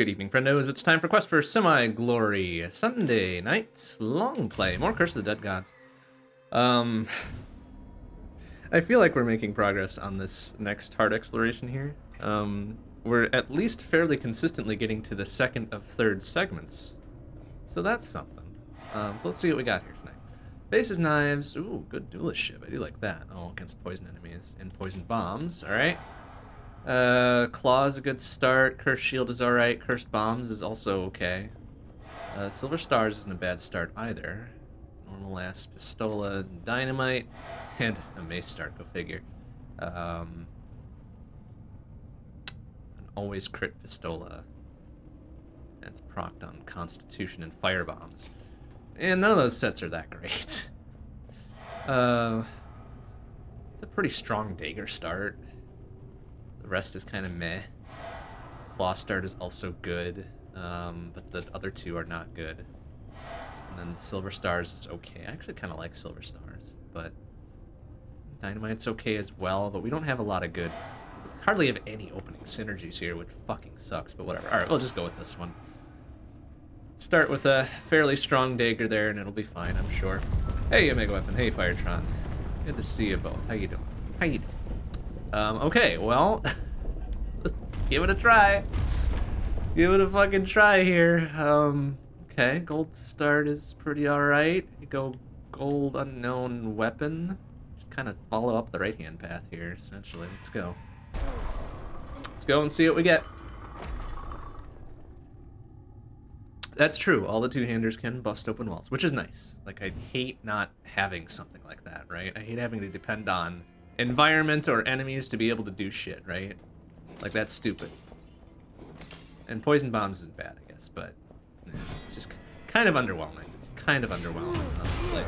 Good evening, friendos. It's time for Quest for Semi-Glory. Sunday night, long play. More Curse of the Dead Gods. Um, I feel like we're making progress on this next hard exploration here. Um, we're at least fairly consistently getting to the second of third segments. So that's something. Um, so let's see what we got here tonight. Base of Knives. Ooh, good duelist ship. I do like that. Oh, against poison enemies and poison bombs. All right. Uh, Claw's a good start. Cursed Shield is alright. Cursed Bombs is also okay. Uh, Silver Stars isn't a bad start either. Normal ass Pistola, and Dynamite, and a Mace start, go figure. Um, an always crit Pistola. That's procced on Constitution and Fire Bombs. And none of those sets are that great. Uh, it's a pretty strong Dagger start. Rest is kind of meh. Claw Start is also good, um, but the other two are not good. And then Silver Stars is okay. I actually kind of like Silver Stars, but Dynamite's okay as well, but we don't have a lot of good... Hardly have any opening synergies here, which fucking sucks, but whatever. Alright, we'll just go with this one. Start with a fairly strong dagger there, and it'll be fine, I'm sure. Hey, Omega Weapon. Hey, Firetron. Good to see you both. How you doing? How you doing? Um, okay, well, give it a try. Give it a fucking try here. Um, okay, gold start is pretty alright. Go gold unknown weapon. Just kind of follow up the right-hand path here, essentially. Let's go. Let's go and see what we get. That's true. All the two-handers can bust open walls, which is nice. Like, I hate not having something like that, right? I hate having to depend on environment or enemies to be able to do shit, right? Like, that's stupid. And poison bombs is bad, I guess, but it's just kind of underwhelming. Kind of underwhelming, honestly.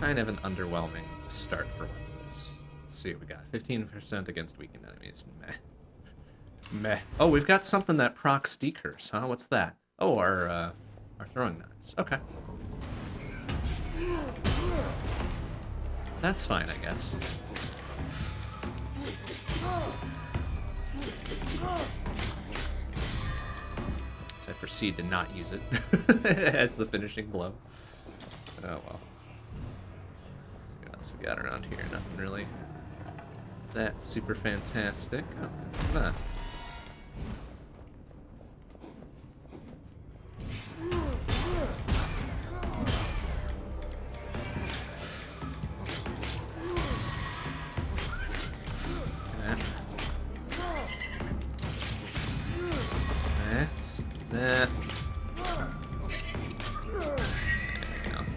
Kind of an underwhelming start for one see what we got. 15% against weakened enemies. Meh. Meh. Oh, we've got something that procs decurse, huh? What's that? Oh, our, uh, our throwing knives. Okay. That's fine, I guess. As I proceed to not use it as the finishing blow. Oh well. Let's see what else we got around here. Nothing really that's super fantastic. Oh,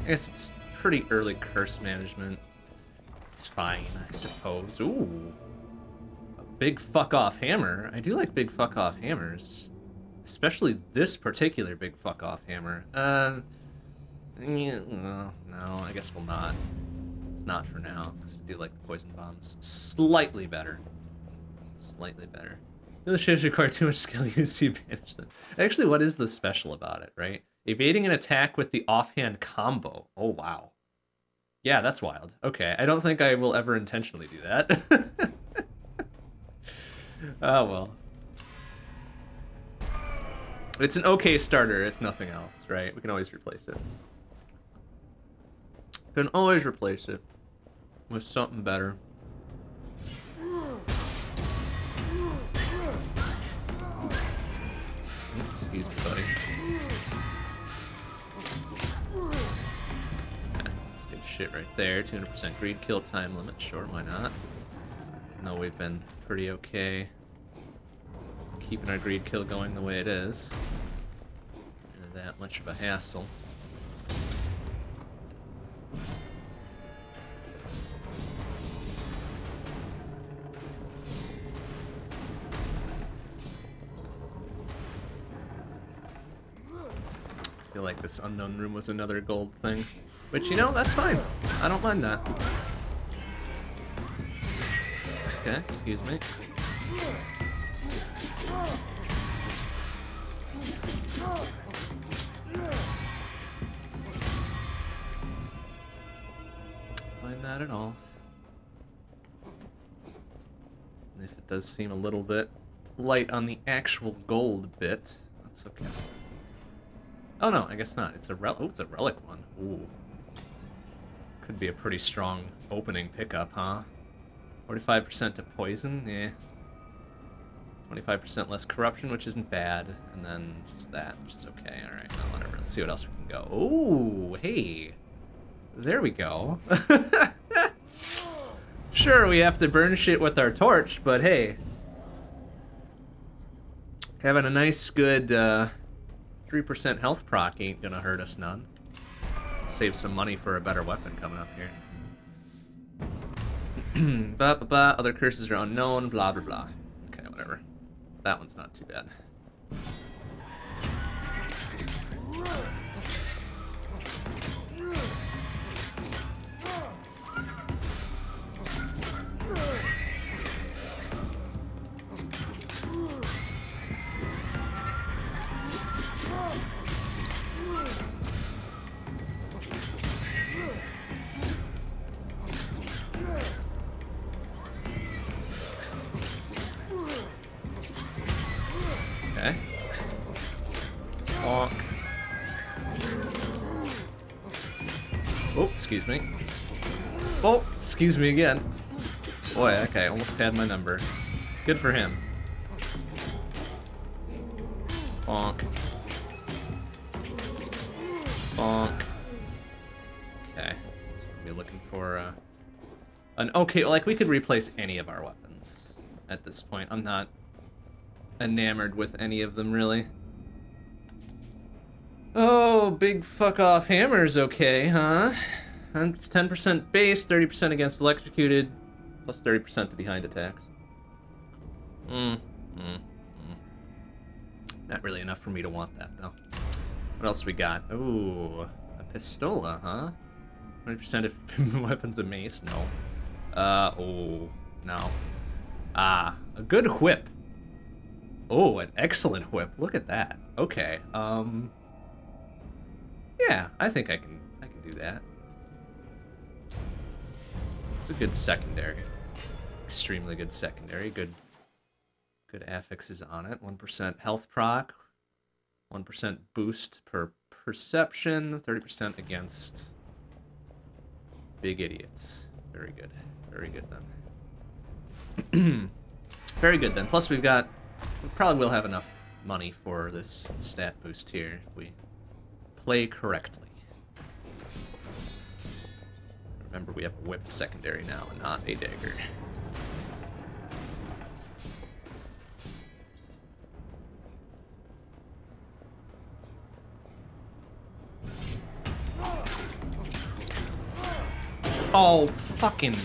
it's pretty early curse management. It's fine, I suppose. Ooh. A big fuck off hammer. I do like big fuck off hammers. Especially this particular big fuck off hammer. Um, yeah, no, I guess we'll not. It's not for now, because I do like the poison bombs. Slightly better. Slightly better. The ships require too much skill use to banish them. Actually, what is the special about it, right? Evading an attack with the offhand combo. Oh, wow. Yeah, that's wild. Okay, I don't think I will ever intentionally do that. oh well. It's an okay starter, if nothing else, right? We can always replace it. Can always replace it with something better. Excuse me, buddy. Shit right there. 200% greed kill time limit. Sure, why not? No, we've been pretty okay keeping our greed kill going the way it is. Not that much of a hassle. I feel like this unknown room was another gold thing. Which, you know, that's fine. I don't mind that. Okay, excuse me. Mind that at all. If it does seem a little bit light on the actual gold bit, that's okay. Oh no, I guess not. It's a rel- oh, it's a relic one. Ooh. Could be a pretty strong opening pickup, huh? 45% to poison, yeah. 25% less corruption, which isn't bad. And then just that, which is okay. Alright, well, whatever. Let's see what else we can go. Ooh, hey. There we go. sure, we have to burn shit with our torch, but hey. Having a nice, good, uh, 3% health proc ain't gonna hurt us none. Save some money for a better weapon coming up here. blah, blah, blah. Other curses are unknown, blah, blah, blah. Okay, whatever. That one's not too bad. Excuse me again. Boy, okay, almost had my number. Good for him. Bonk. Bonk. Okay. So we'll be looking for uh, an okay. Like we could replace any of our weapons at this point. I'm not enamored with any of them really. Oh, big fuck off hammer's okay, huh? It's 10% base, 30% against electrocuted, plus 30% to behind attacks. Hmm. Hmm. Hmm. Not really enough for me to want that though. What else we got? Ooh, a pistola, huh? 20% if weapons of mace? No. Uh, oh, no. Ah, a good whip. Oh, an excellent whip. Look at that. Okay. Um. Yeah, I think I can. I can do that. It's a good secondary. Extremely good secondary. Good. Good affixes on it. One percent health proc. One percent boost per perception. Thirty percent against big idiots. Very good. Very good then. Very good then. Plus we've got we probably will have enough money for this stat boost here if we play correctly. Remember, we have a whip secondary now and not a dagger. Oh, fucking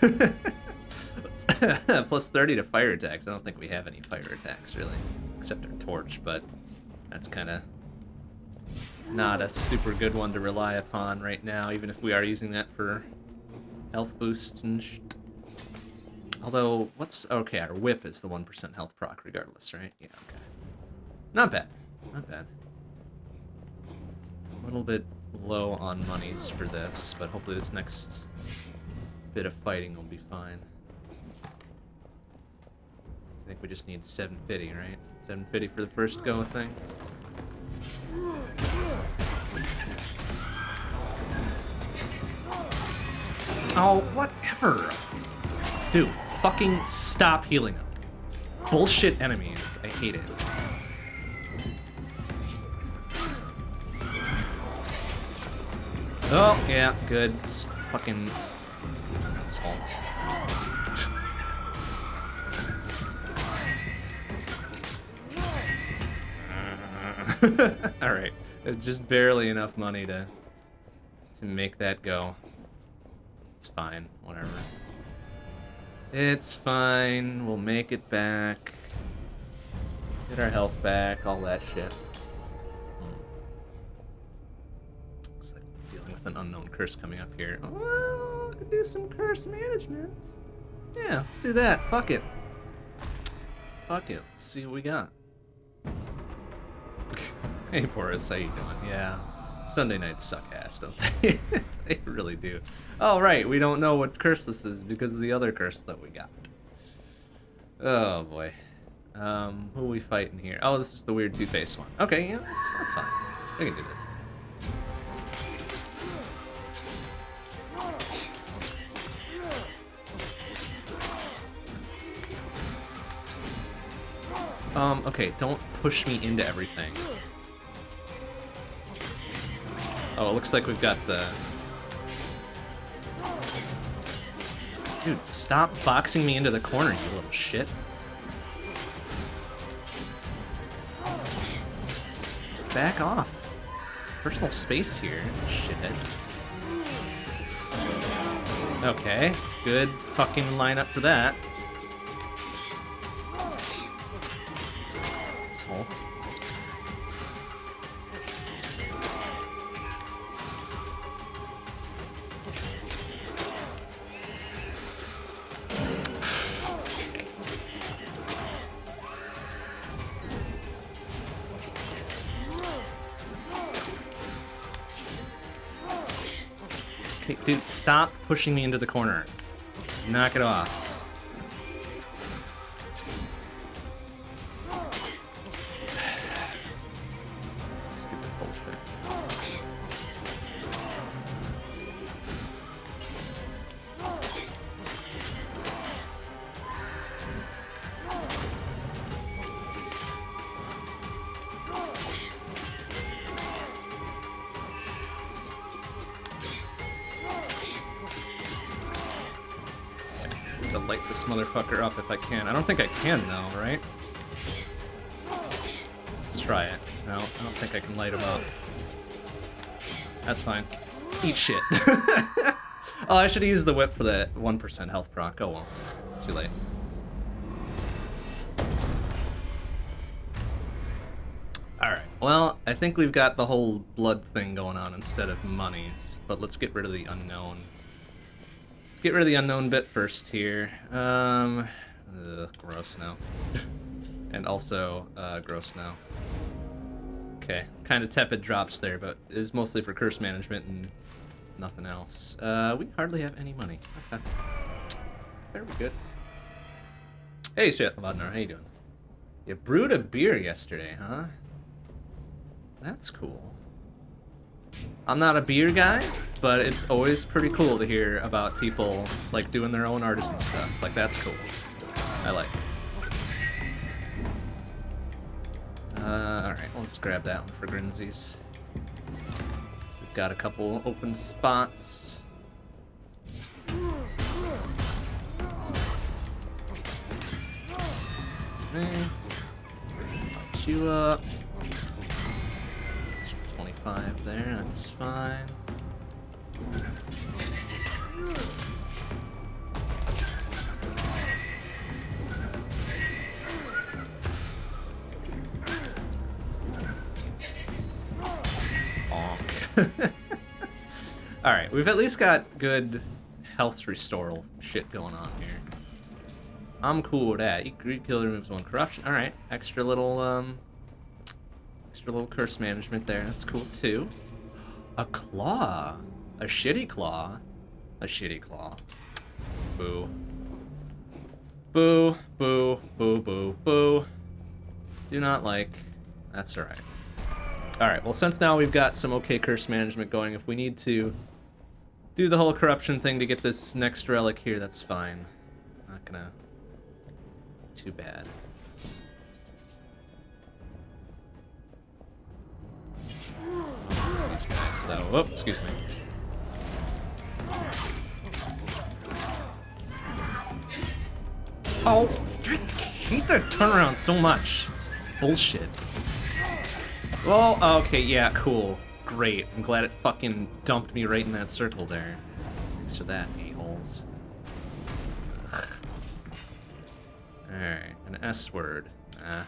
Plus 30 to fire attacks. I don't think we have any fire attacks, really. Except our torch, but that's kind of not a super good one to rely upon right now, even if we are using that for health boosts and shit. Although, what's... Okay, our whip is the 1% health proc regardless, right? Yeah, okay. Not bad. Not bad. A little bit low on monies for this, but hopefully this next bit of fighting will be fine. I think we just need 750, right? 750 for the first go of things. Oh, whatever. Dude, fucking stop healing them. Bullshit enemies. I hate it. Oh, yeah, good. Just fucking asshole. Alright. Just barely enough money to to make that go. It's fine, whatever. It's fine, we'll make it back. Get our health back, all that shit. With an unknown curse coming up here. Oh, could do some curse management. Yeah, let's do that. Fuck it. Fuck it. Let's see what we got. hey, Boris, how you doing? Yeah. Sunday nights suck ass, don't they? they really do. Oh, right, we don't know what curse this is because of the other curse that we got. Oh, boy. Um, who are we fighting here? Oh, this is the weird two-faced one. Okay, yeah, that's, that's fine. We can do this. Um, okay, don't push me into everything. Oh, it looks like we've got the... Dude, stop boxing me into the corner, you little shit. Back off. Personal space here, shithead. Okay, good fucking lineup for that. Dude, stop pushing me into the corner. Knock it off. This motherfucker up if I can. I don't think I can though, right? Let's try it. No, I don't think I can light him up. That's fine. Eat shit. oh, I should have used the whip for that 1% health proc. Oh well. Too late. Alright, well, I think we've got the whole blood thing going on instead of monies, but let's get rid of the unknown. Let's get rid of the unknown bit first here. Um, ugh, gross now. and also, uh, gross now. Okay, kind of tepid drops there, but it's mostly for curse management and nothing else. Uh, we hardly have any money. Very good. Hey, Seth Vodnar, how you doing? You brewed a beer yesterday, huh? That's cool. I'm not a beer guy, but it's always pretty cool to hear about people like doing their own artisan stuff. Like that's cool. I like. Uh, alright, let's grab that one for Grinzies. We've got a couple open spots. You up. 25 there, that's fine. Alright, we've at least got good health restore shit going on here. I'm cool with that. Greed kill removes one corruption. Alright, extra little um extra little curse management there. That's cool too. A claw. A shitty claw. A shitty claw. Boo. Boo, boo, boo, boo, boo. Do not like. That's alright. Alright, well since now we've got some okay curse management going, if we need to do the whole corruption thing to get this next relic here, that's fine. Not gonna... Too bad. These guys, though. Oh, excuse me. Oh, I hate that turnaround so much. It's bullshit. Well, okay, yeah, cool. Great. I'm glad it fucking dumped me right in that circle there. Thanks for that, a-holes. Alright, an S word. Uh,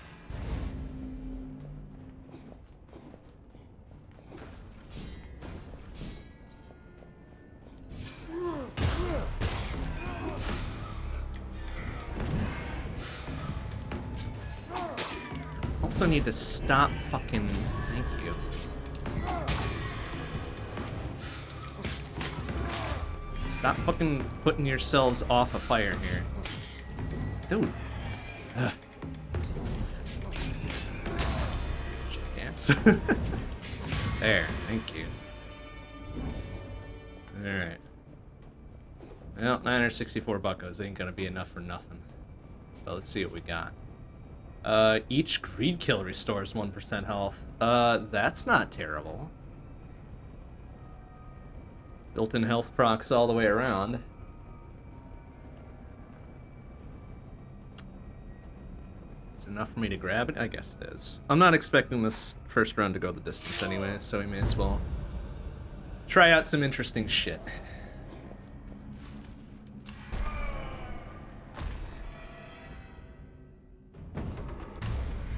also need to stop fucking... Thank you. Stop fucking putting yourselves off a fire here. Dude. Ugh. Chance. there, thank you. Alright. Well, 964 buckos ain't gonna be enough for nothing. But let's see what we got. Uh, each greed kill restores 1% health. Uh, that's not terrible. Built-in health procs all the way around. It's enough for me to grab it? I guess it is. I'm not expecting this first round to go the distance anyway, so we may as well try out some interesting shit.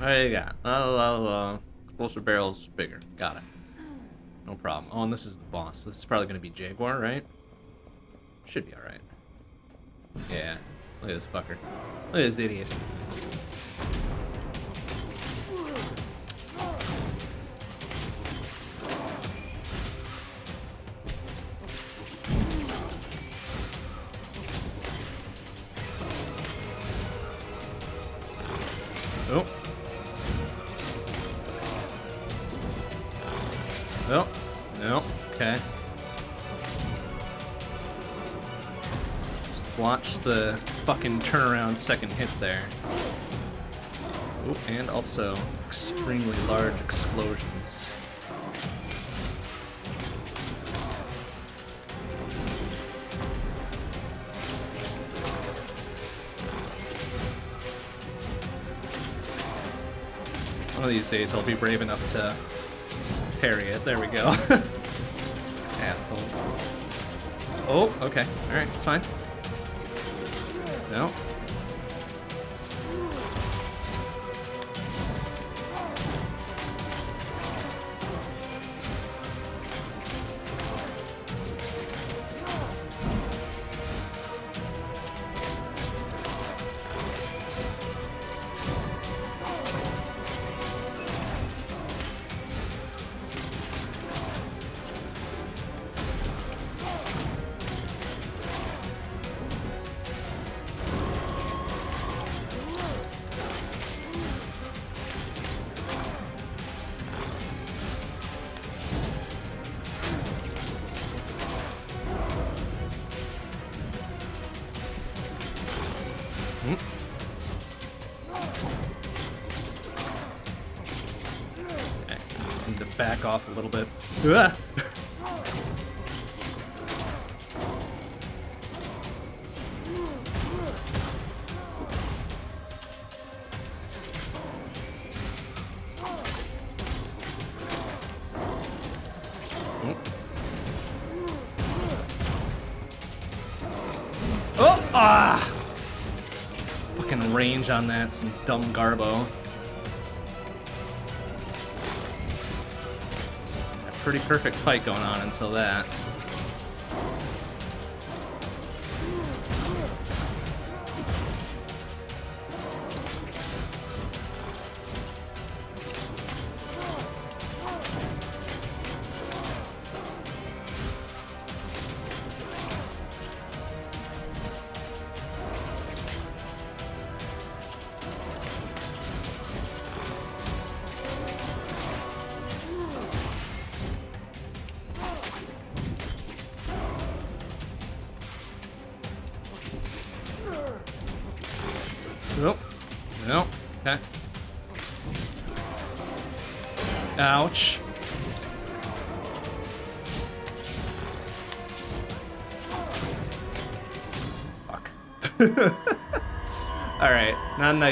What do you got? Oh, oh, oh. Explosive barrels bigger. Got it. No problem. Oh, and this is the boss. This is probably going to be Jaguar, right? Should be alright. Yeah. Look at this fucker. Look at this idiot. Fucking turnaround second hit there. Oh, and also extremely large explosions. One of these days I'll be brave enough to parry it. There we go. Asshole. Oh, okay. Alright, it's fine. No. Range on that, some dumb garbo. A pretty perfect fight going on until that.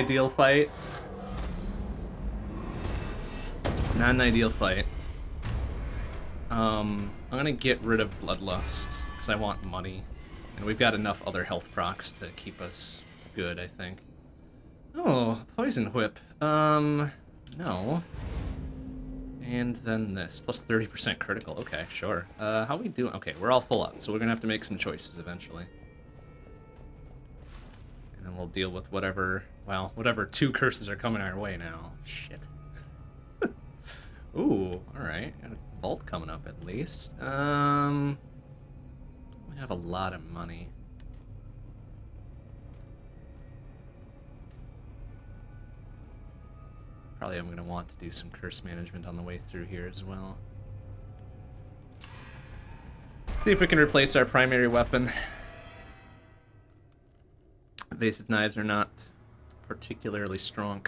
Ideal fight. Not an ideal fight. Um, I'm gonna get rid of Bloodlust, because I want money. And we've got enough other health procs to keep us good, I think. Oh, Poison Whip. Um, no. And then this, plus 30% critical. Okay, sure. Uh, how we doing? Okay, we're all full up, so we're gonna have to make some choices eventually. And then we'll deal with whatever, well, whatever two curses are coming our way now. Shit. Ooh, alright. Got a vault coming up at least. Um, we have a lot of money. Probably I'm going to want to do some curse management on the way through here as well. See if we can replace our primary weapon. Evasive knives are not particularly strong.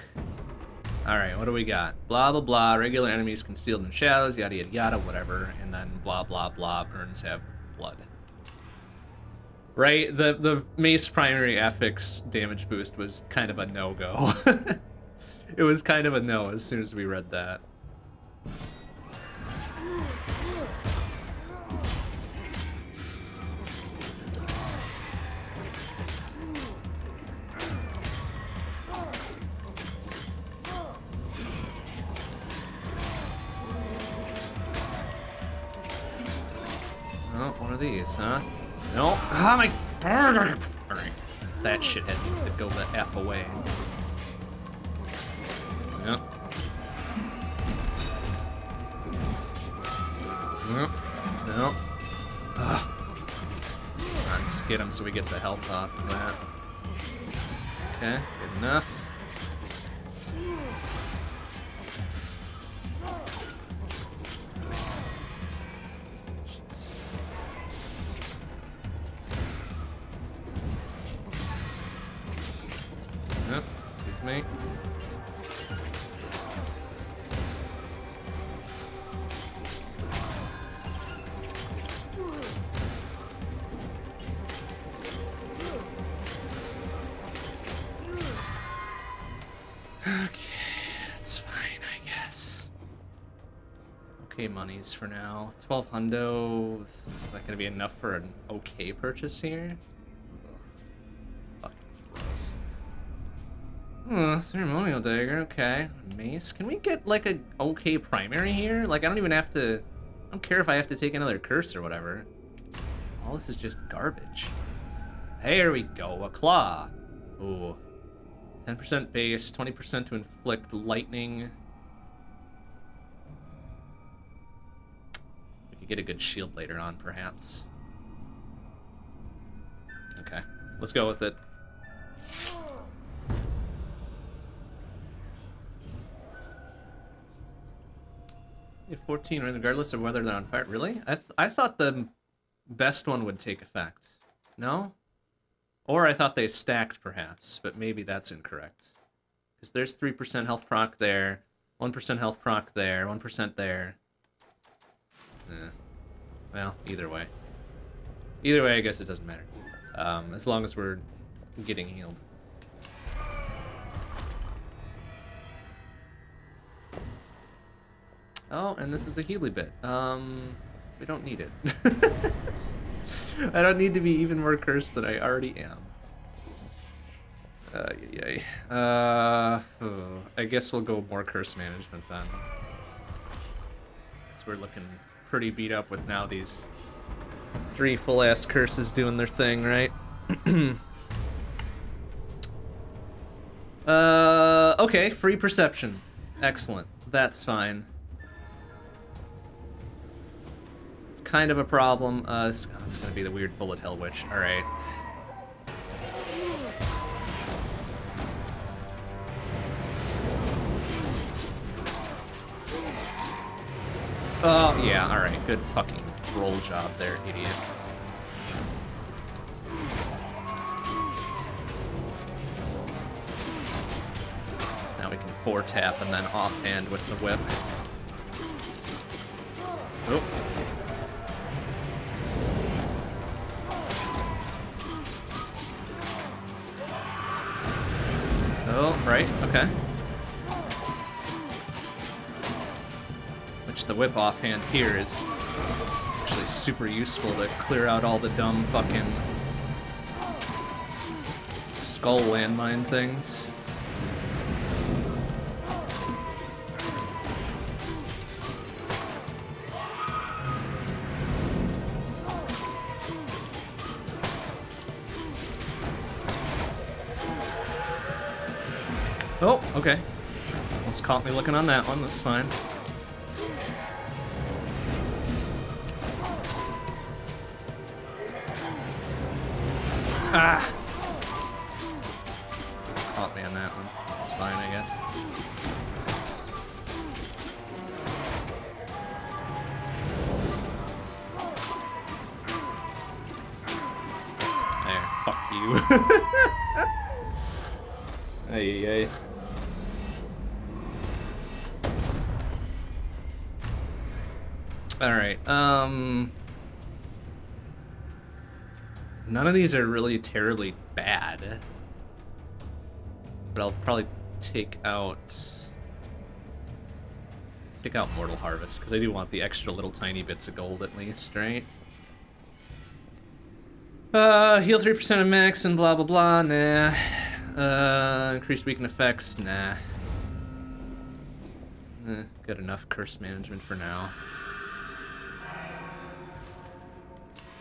Alright, what do we got? Blah, blah, blah. Regular enemies concealed in shadows, yada, yada, yada, whatever. And then blah, blah, blah. Burns have blood. Right? The, the mace primary affix damage boost was kind of a no-go. it was kind of a no as soon as we read that. Of these, huh? No. Oh my. Alright. That shithead needs to go the F away. Yep. Nope. Nope. Ugh. Come on, just get him so we get the health off of that. Okay, good enough. For now. 12 hundo. Is that gonna be enough for an okay purchase here? Oh, ceremonial dagger, okay. Mace. Can we get like a okay primary here? Like I don't even have to I don't care if I have to take another curse or whatever. All this is just garbage. Here we go, a claw. Ooh. 10% base, 20% to inflict lightning. Could get a good shield later on, perhaps. Okay, let's go with it. You 14 regardless of whether they're on fire. Really? I, th I thought the best one would take effect. No? Or I thought they stacked, perhaps, but maybe that's incorrect. Because there's 3% health proc there, 1% health proc there, 1% there. Well, either way. Either way, I guess it doesn't matter. Um, as long as we're getting healed. Oh, and this is a Healy bit. Um, we don't need it. I don't need to be even more cursed than I already am. Uh, yay. Uh, oh, I guess we'll go more curse management then. Because we're looking pretty beat up with now these three full-ass curses doing their thing, right? uh, okay, free perception. Excellent. That's fine. It's kind of a problem. Uh, it's, oh, it's, gonna be the weird bullet hell witch. All right. Oh yeah, all right. Good fucking roll job there, idiot. So now we can four tap and then offhand with the whip. Oh. Oh, right, okay. The whip offhand here is actually super useful to clear out all the dumb fucking skull landmine things. Oh, okay. Almost caught me looking on that one, that's fine. These are really terribly bad. But I'll probably take out... Take out Mortal Harvest, because I do want the extra little tiny bits of gold at least, right? Uh, heal 3% of mix and blah blah blah, nah. Uh, increased weaken effects, nah. Eh, good enough curse management for now.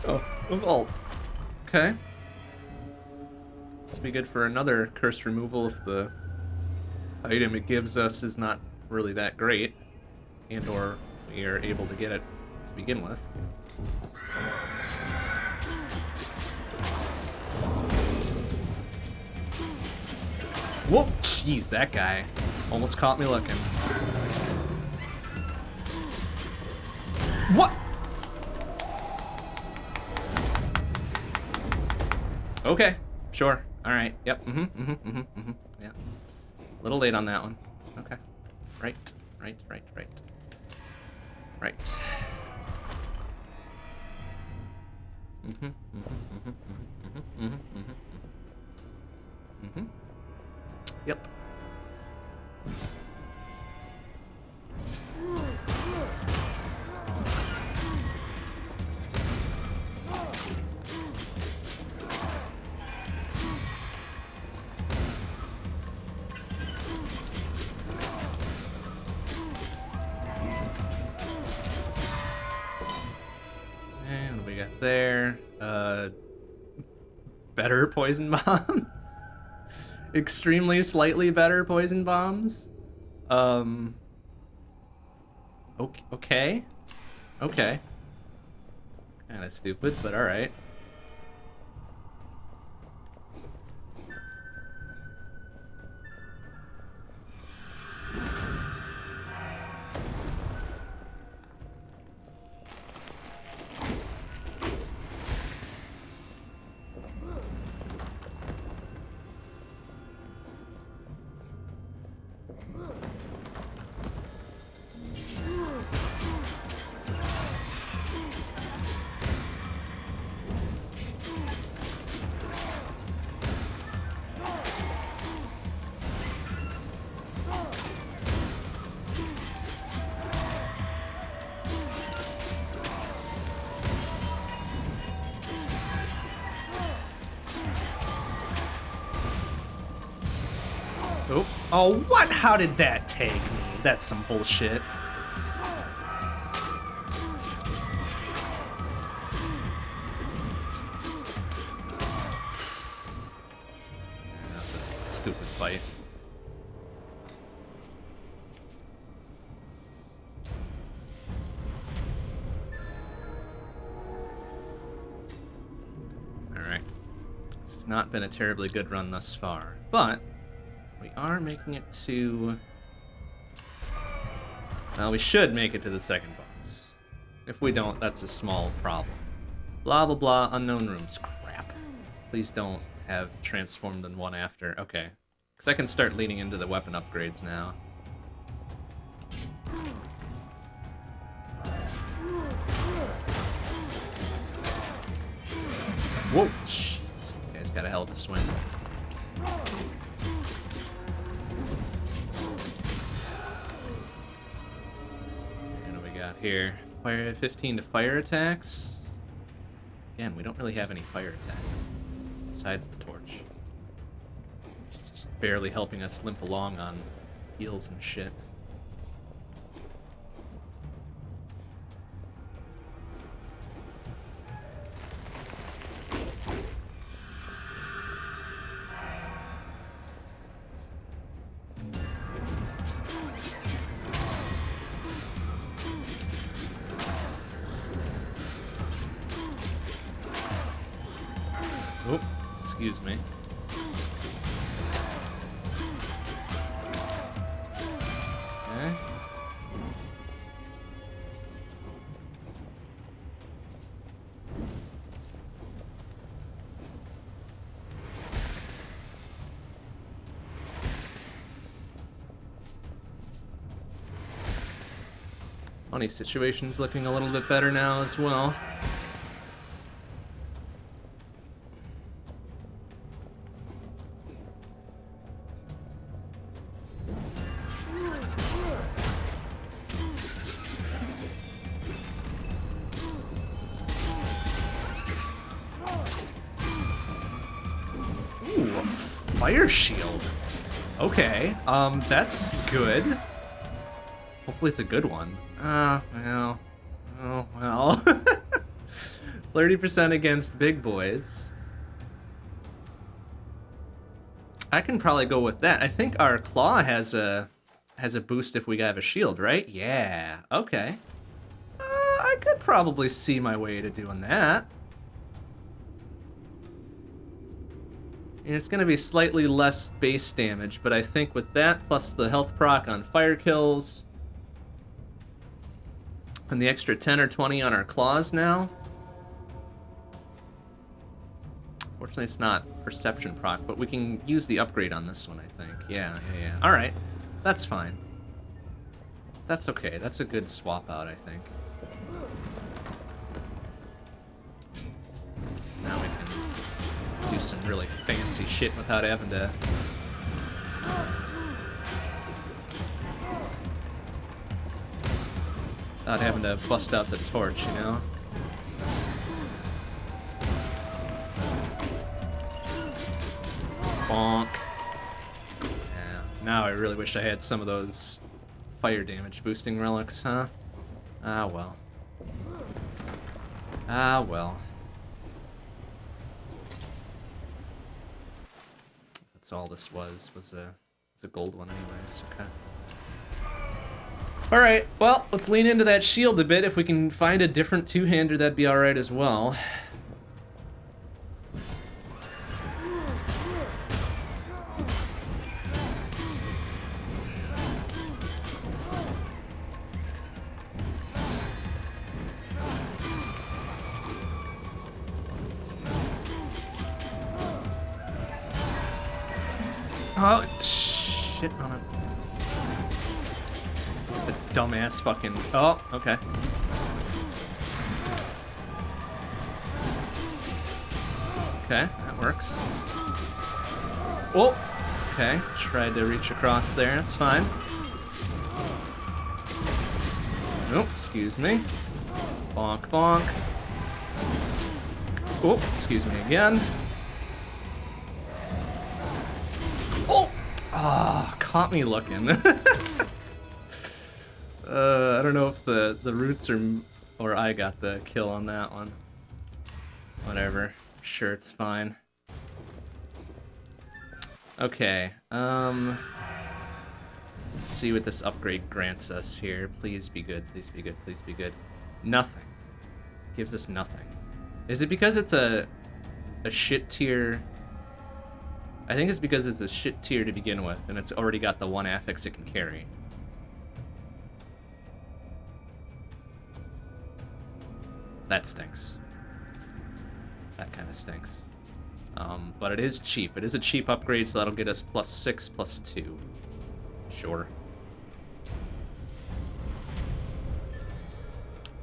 Oh, a vault. Okay. This will be good for another curse removal if the item it gives us is not really that great. And or we are able to get it to begin with. Whoop! Jeez, that guy almost caught me looking. What? Okay, sure. All right. Yep. Mm-hmm. Mm-hmm. Mm-hmm. Mm-hmm. Yeah. A little late on that one. Okay. Right. Right. Right. Right. Right. Mm-hmm. Mm-hmm. Mm-hmm. Mm-hmm. Mm-hmm. Mm-hmm. Mm-hmm. Yep. There? Uh, better poison bombs. Extremely slightly better poison bombs. Um. Okay. Okay. Kind of stupid, but all right. Oh, what? How did that take me? That's some bullshit. That's a stupid fight. Alright. This has not been a terribly good run thus far, but are making it to... Well, we should make it to the second boss. If we don't, that's a small problem. Blah, blah, blah, unknown rooms. Crap. Please don't have transformed in one after. Okay. Because I can start leaning into the weapon upgrades now. Whoa! Jeez. Guy's got a hell of a swing. Here? Fire 15 to fire attacks. Again, we don't really have any fire attack besides the torch. It's just barely helping us limp along on heels and shit. Money situation's looking a little bit better now as well. Ooh, fire shield. Okay, um, that's good. Hopefully it's a good one. Ah, uh, well. Oh, well. 30% against big boys. I can probably go with that. I think our claw has a has a boost if we have a shield, right? Yeah. Okay. Uh, I could probably see my way to doing that. And it's going to be slightly less base damage, but I think with that, plus the health proc on fire kills, and the extra 10 or 20 on our claws now. Fortunately, it's not perception proc, but we can use the upgrade on this one, I think. Yeah, yeah, yeah. Alright, that's fine. That's okay. That's a good swap out, I think. Now we can do some really fancy shit without having to Not having to bust out the torch, you know? Bonk. Yeah, now I really wish I had some of those fire damage boosting relics, huh? Ah, well. Ah, well. That's all this was, was a, was a gold one anyways, okay. Alright, well, let's lean into that shield a bit. If we can find a different two-hander, that'd be alright as well. Fucking... Oh, okay. Okay, that works. Oh! Okay, tried to reach across there, that's fine. Oh, excuse me. Bonk, bonk. Oh, excuse me again. Oh! Ah, oh, caught me looking. the, the roots are... Or I got the kill on that one. Whatever. Sure, it's fine. Okay, um... Let's see what this upgrade grants us here. Please be good, please be good, please be good. Nothing. Gives us nothing. Is it because it's a... a shit tier... I think it's because it's a shit tier to begin with, and it's already got the one affix it can carry. That stinks. That kind of stinks. Um, but it is cheap. It is a cheap upgrade, so that'll get us plus 6, plus 2. Sure.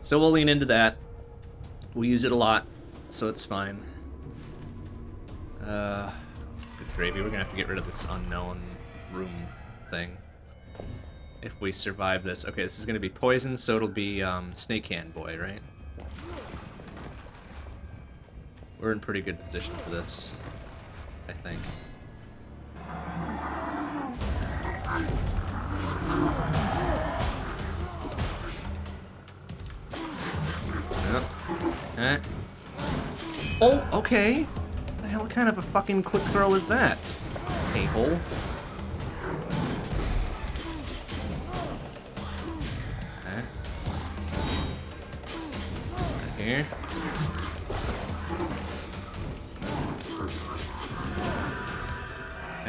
So we'll lean into that. We use it a lot, so it's fine. Uh, good gravy. We're gonna have to get rid of this unknown room thing. If we survive this. Okay, this is gonna be poison, so it'll be um, Snake Hand Boy, right? We're in pretty good position for this, I think. Eh. Oh, okay. The hell kind of a fucking quick throw is that? A-hole. Okay. Right here.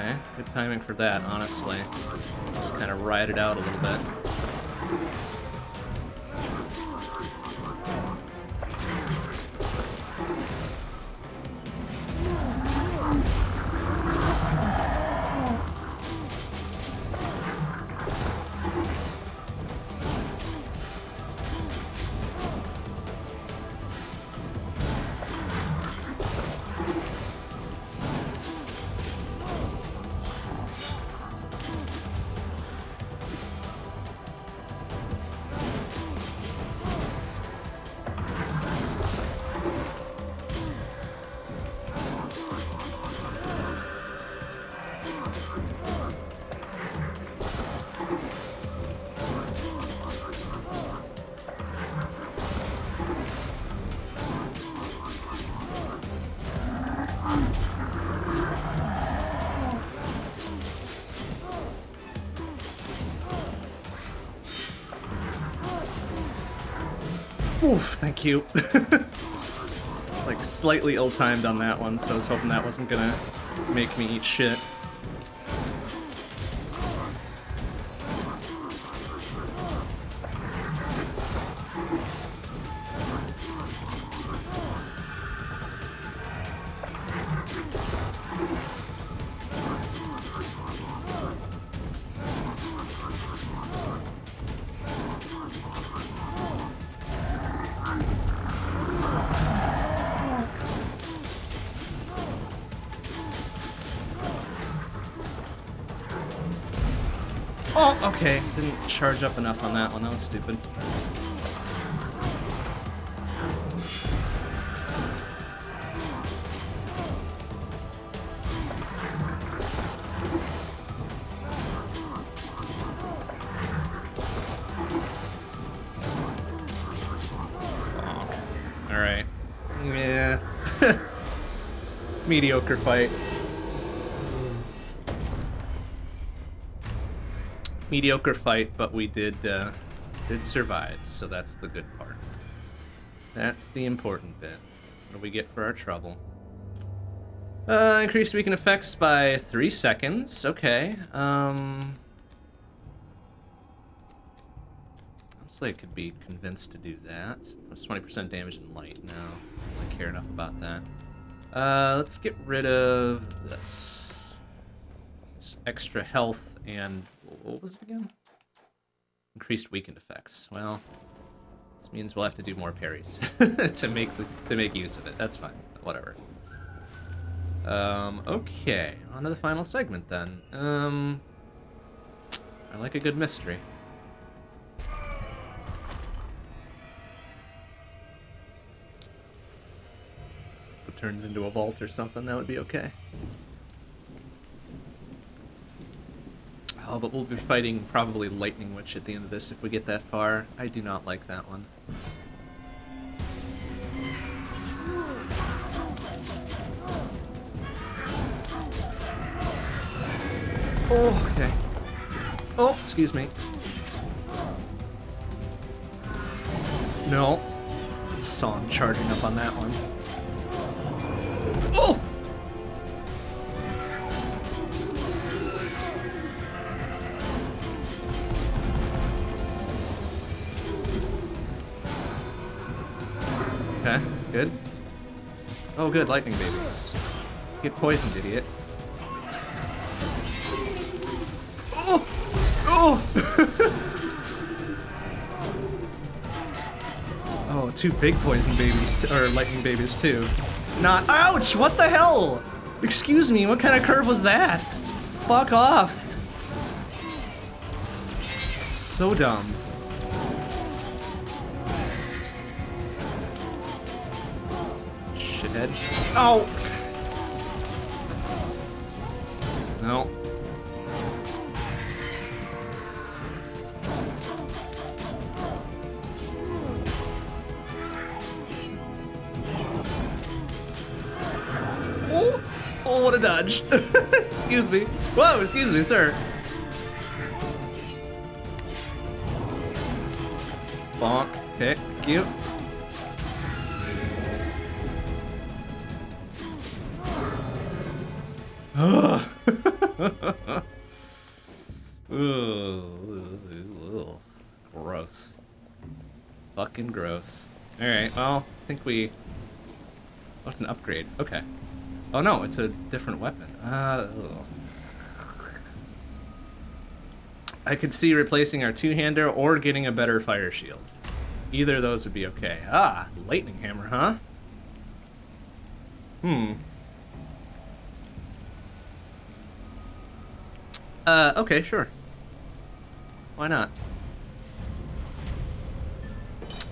Okay, good timing for that, honestly. Just kind of ride it out a little bit. Oof, thank you. like slightly ill-timed on that one, so I was hoping that wasn't gonna make me eat shit. Charge up enough on that one. That was stupid. Alright. Yeah. Mediocre fight. Mediocre fight, but we did uh, did survive, so that's the good part. That's the important bit. What do we get for our trouble? Uh, increased weaken effects by three seconds. Okay. Um, like I could be convinced to do that. Plus 20% damage in light. No, I don't care enough about that. Uh, let's get rid of this. this extra health and what was it again? Increased weakened effects. Well, this means we'll have to do more parries to make the, to make use of it. That's fine. Whatever. Um, okay, on to the final segment then. Um, I like a good mystery. If it turns into a vault or something, that would be okay. Oh, but we'll be fighting probably Lightning Witch at the end of this if we get that far. I do not like that one. Oh, okay. Oh, excuse me. No. Saw him charging up on that one. Oh! Good. Oh, good, lightning babies. Get poisoned, idiot. Oh! Oh! oh, two big poison babies, or lightning babies, too. Not- Ouch! What the hell? Excuse me, what kind of curve was that? Fuck off. So dumb. Shithead. Oh! No. Oh! Oh, what a dodge. excuse me. Whoa, excuse me, sir. Bonk. Okay, thank Gross. Fucking gross. Alright, well, I think we... What's an upgrade? Okay. Oh no, it's a different weapon. Uh, I could see replacing our two-hander or getting a better fire shield. Either of those would be okay. Ah, lightning hammer, huh? Hmm. Uh, okay, sure. Why not?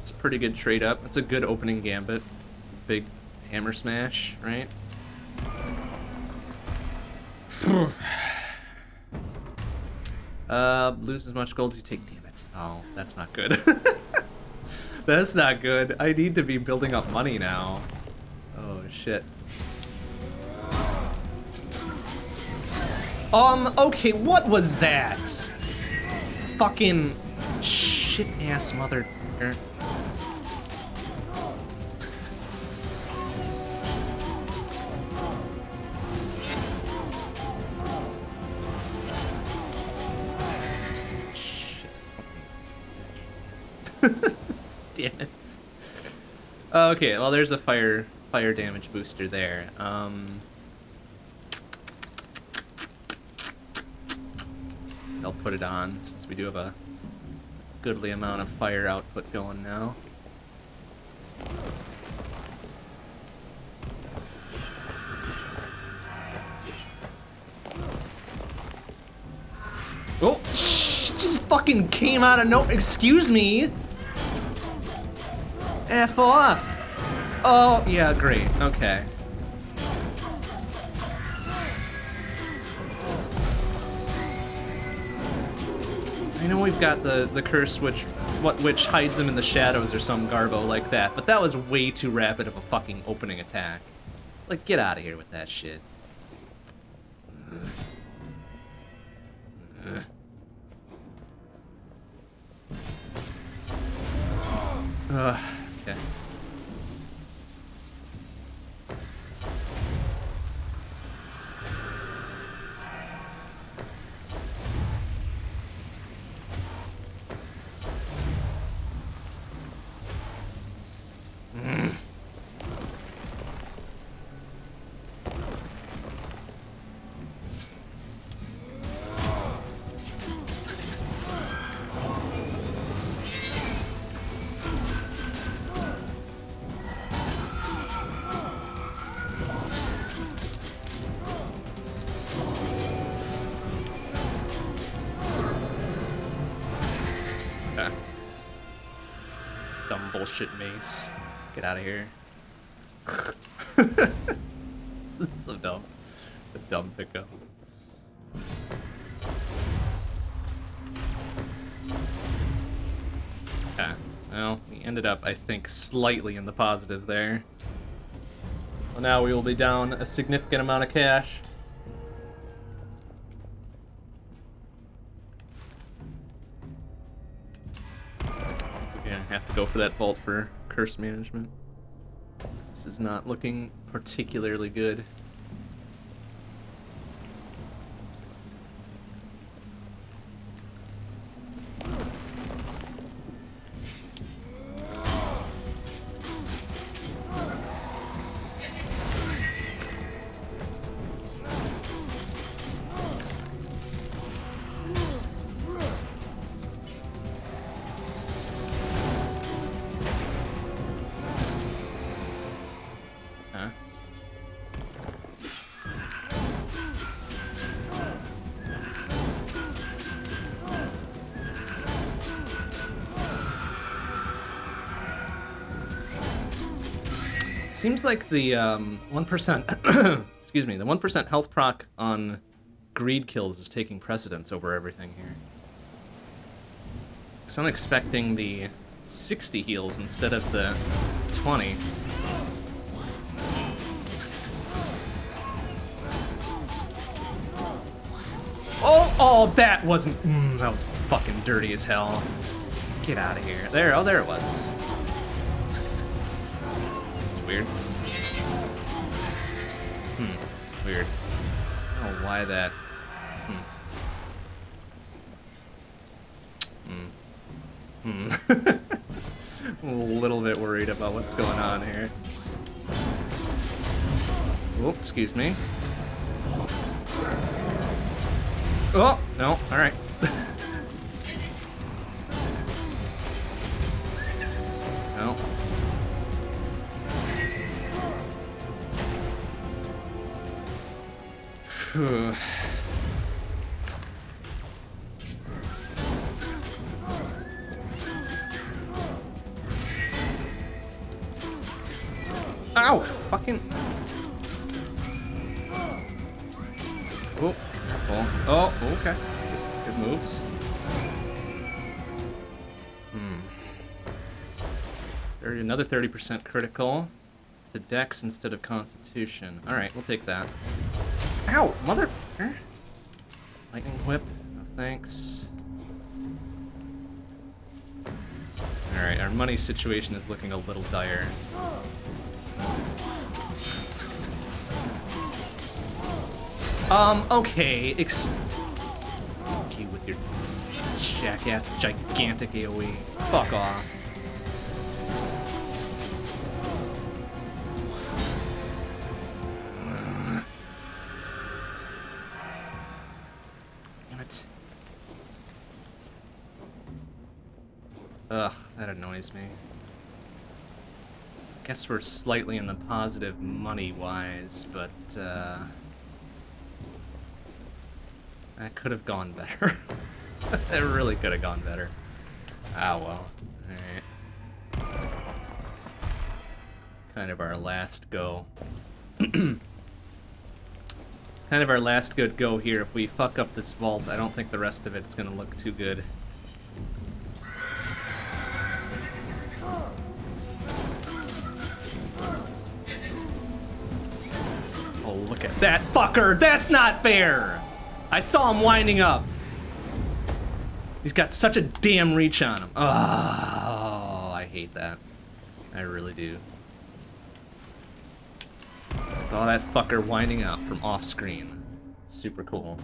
It's a pretty good trade up. It's a good opening gambit. Big hammer smash, right? uh, lose as much gold as you take. Damn it. Oh, that's not good. that's not good. I need to be building up money now. Oh, shit. Um, okay, what was that? Fucking shit-ass mother... Damn it. Okay, well there's a fire fire damage booster there. Um, I'll put it on since we do have a goodly amount of fire output going now. Oh, just fucking came out of no. Excuse me. F off. Oh, yeah, great. Okay. I know we've got the, the curse which what which hides him in the shadows or some garbo like that, but that was way too rapid of a fucking opening attack. Like, get out of here with that shit. Ugh. Dumb bullshit mace. Get out of here. this is so dumb. A dumb pickup. Okay. Well, we ended up, I think, slightly in the positive there. Well, now we will be down a significant amount of cash. Have to go for that vault for curse management. This is not looking particularly good. Seems like the um, 1%, excuse me, the 1% health proc on greed kills is taking precedence over everything here. So I'm expecting the 60 heals instead of the 20. Oh, oh, that wasn't. Mm, that was fucking dirty as hell. Get out of here. There, oh, there it was weird. Hmm, weird. I don't know why that... Hmm. Hmm. Hmm. a little bit worried about what's going on here. Oh, excuse me. Oh, no, alright. Percent critical to dex instead of constitution. Alright, we'll take that. Ow! Motherfucker! Eh? Lightning whip. No thanks. Alright, our money situation is looking a little dire. Um, okay, ex- You with your jackass gigantic AoE. Fuck off. Annoys me. Guess we're slightly in the positive money-wise, but, uh... That could have gone better. it really could have gone better. Ah, well. Alright. Kind of our last go. it's kind of our last good go here. If we fuck up this vault, I don't think the rest of it's gonna look too good. Look at that fucker! That's not fair! I saw him winding up. He's got such a damn reach on him. Oh, I hate that. I really do. Saw that fucker winding up from off screen. Super cool.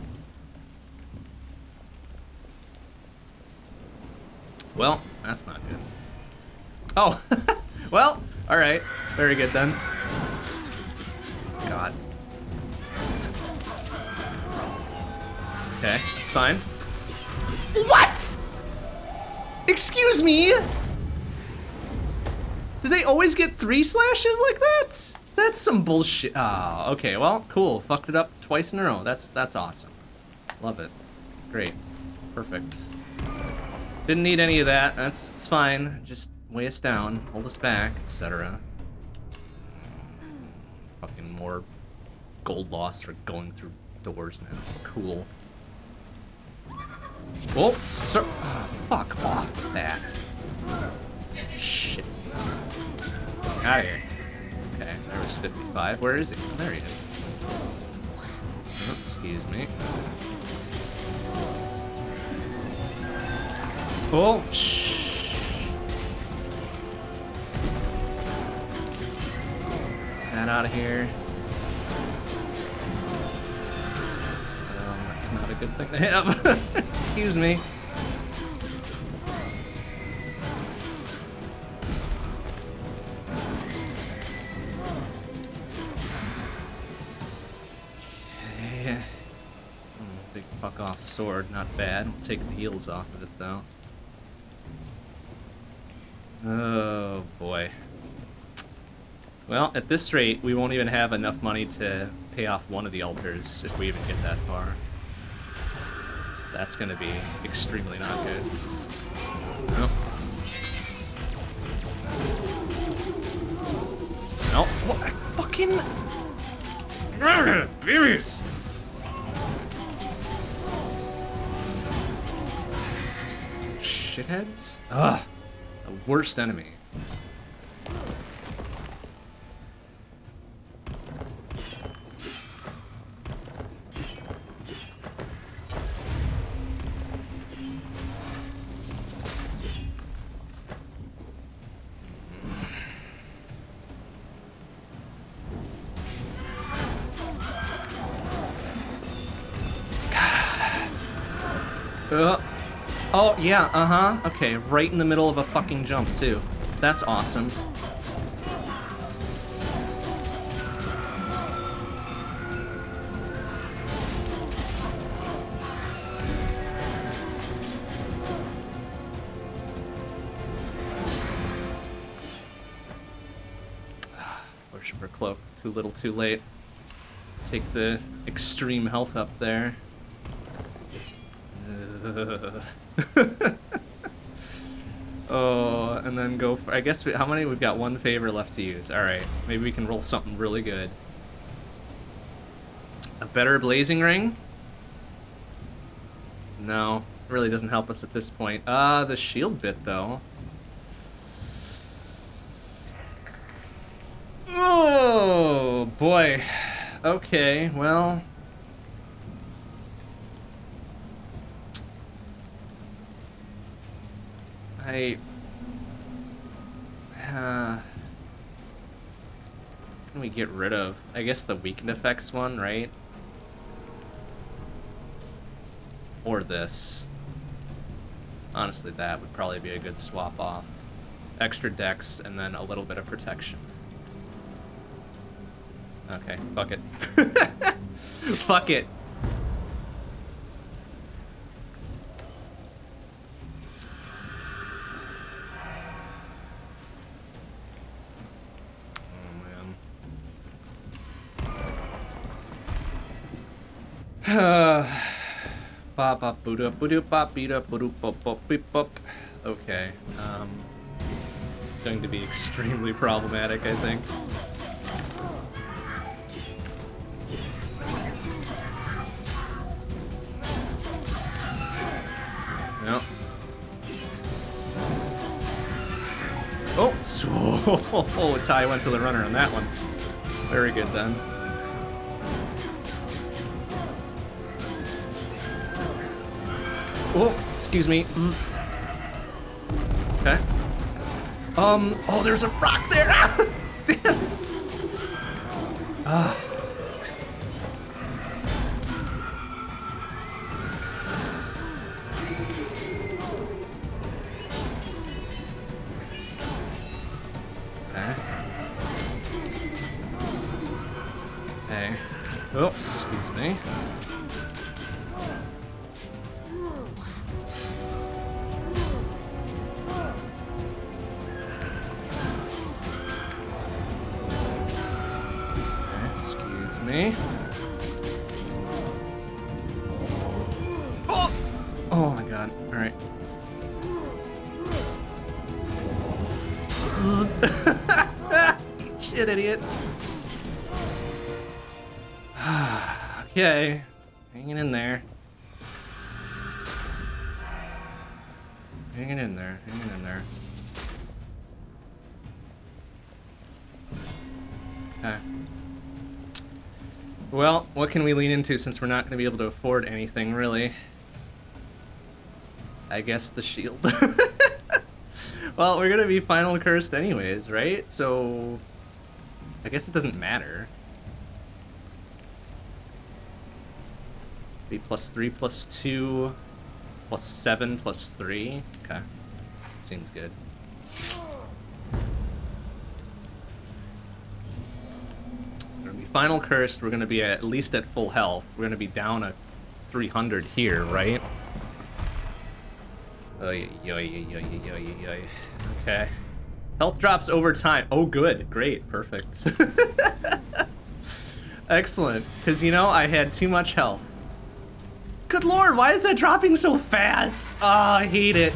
Well, that's not good. Oh, well, alright. Very good then. God. Okay, it's fine. What? Excuse me? Do they always get three slashes like that? That's some bullshit. Oh, okay, well, cool. Fucked it up twice in a row. That's that's awesome. Love it. Great. Perfect. Didn't need any of that. That's it's fine. Just weigh us down, hold us back, etc. Fucking more gold loss for going through doors now. Cool. Oh, sir. Oh, fuck off that. Shit. Out of here. Okay, there was 55. Where is he? There he is. Oh, excuse me. Oh. That out of here. Not a good thing to have. Excuse me. Yeah. Big fuck off sword, not bad. I'll take the heals off of it though. Oh boy. Well, at this rate, we won't even have enough money to pay off one of the altars if we even get that far. That's gonna be extremely not good. No. No. What? Fucking. Babies! Shitheads? Ugh. The worst enemy. Yeah, uh-huh. Okay, right in the middle of a fucking jump, too. That's awesome. Worshipper Cloak, too little too late. Take the extreme health up there. oh, and then go for. I guess we, how many? We've got one favor left to use. All right, maybe we can roll something really good. A better blazing ring? No, really doesn't help us at this point. Uh, the shield bit though. Oh boy. Okay, well. I... Uh, can we get rid of? I guess the weakened effects one, right? Or this. Honestly, that would probably be a good swap off. Extra dex and then a little bit of protection. Okay, fuck it. fuck it. Okay. Um, it's going to be extremely problematic, I think. Yep. Oh, so oh, Ty went to the runner on that one. Very good then. Oh, excuse me. Okay. Um, oh, there's a rock there! Ah! Can we lean into since we're not going to be able to afford anything, really? I guess the shield. well, we're going to be final cursed anyways, right? So, I guess it doesn't matter. Be plus 3 plus 2 plus 7 plus 3. Okay. Seems good. We're gonna be final cursed. We're gonna be at least at full health. We're gonna be down a 300 here, right? Oy, oy, oy. Okay. Health drops over time. Oh, good. Great. Perfect. Excellent. Because, you know, I had too much health. Good lord, why is that dropping so fast? Oh, I hate it.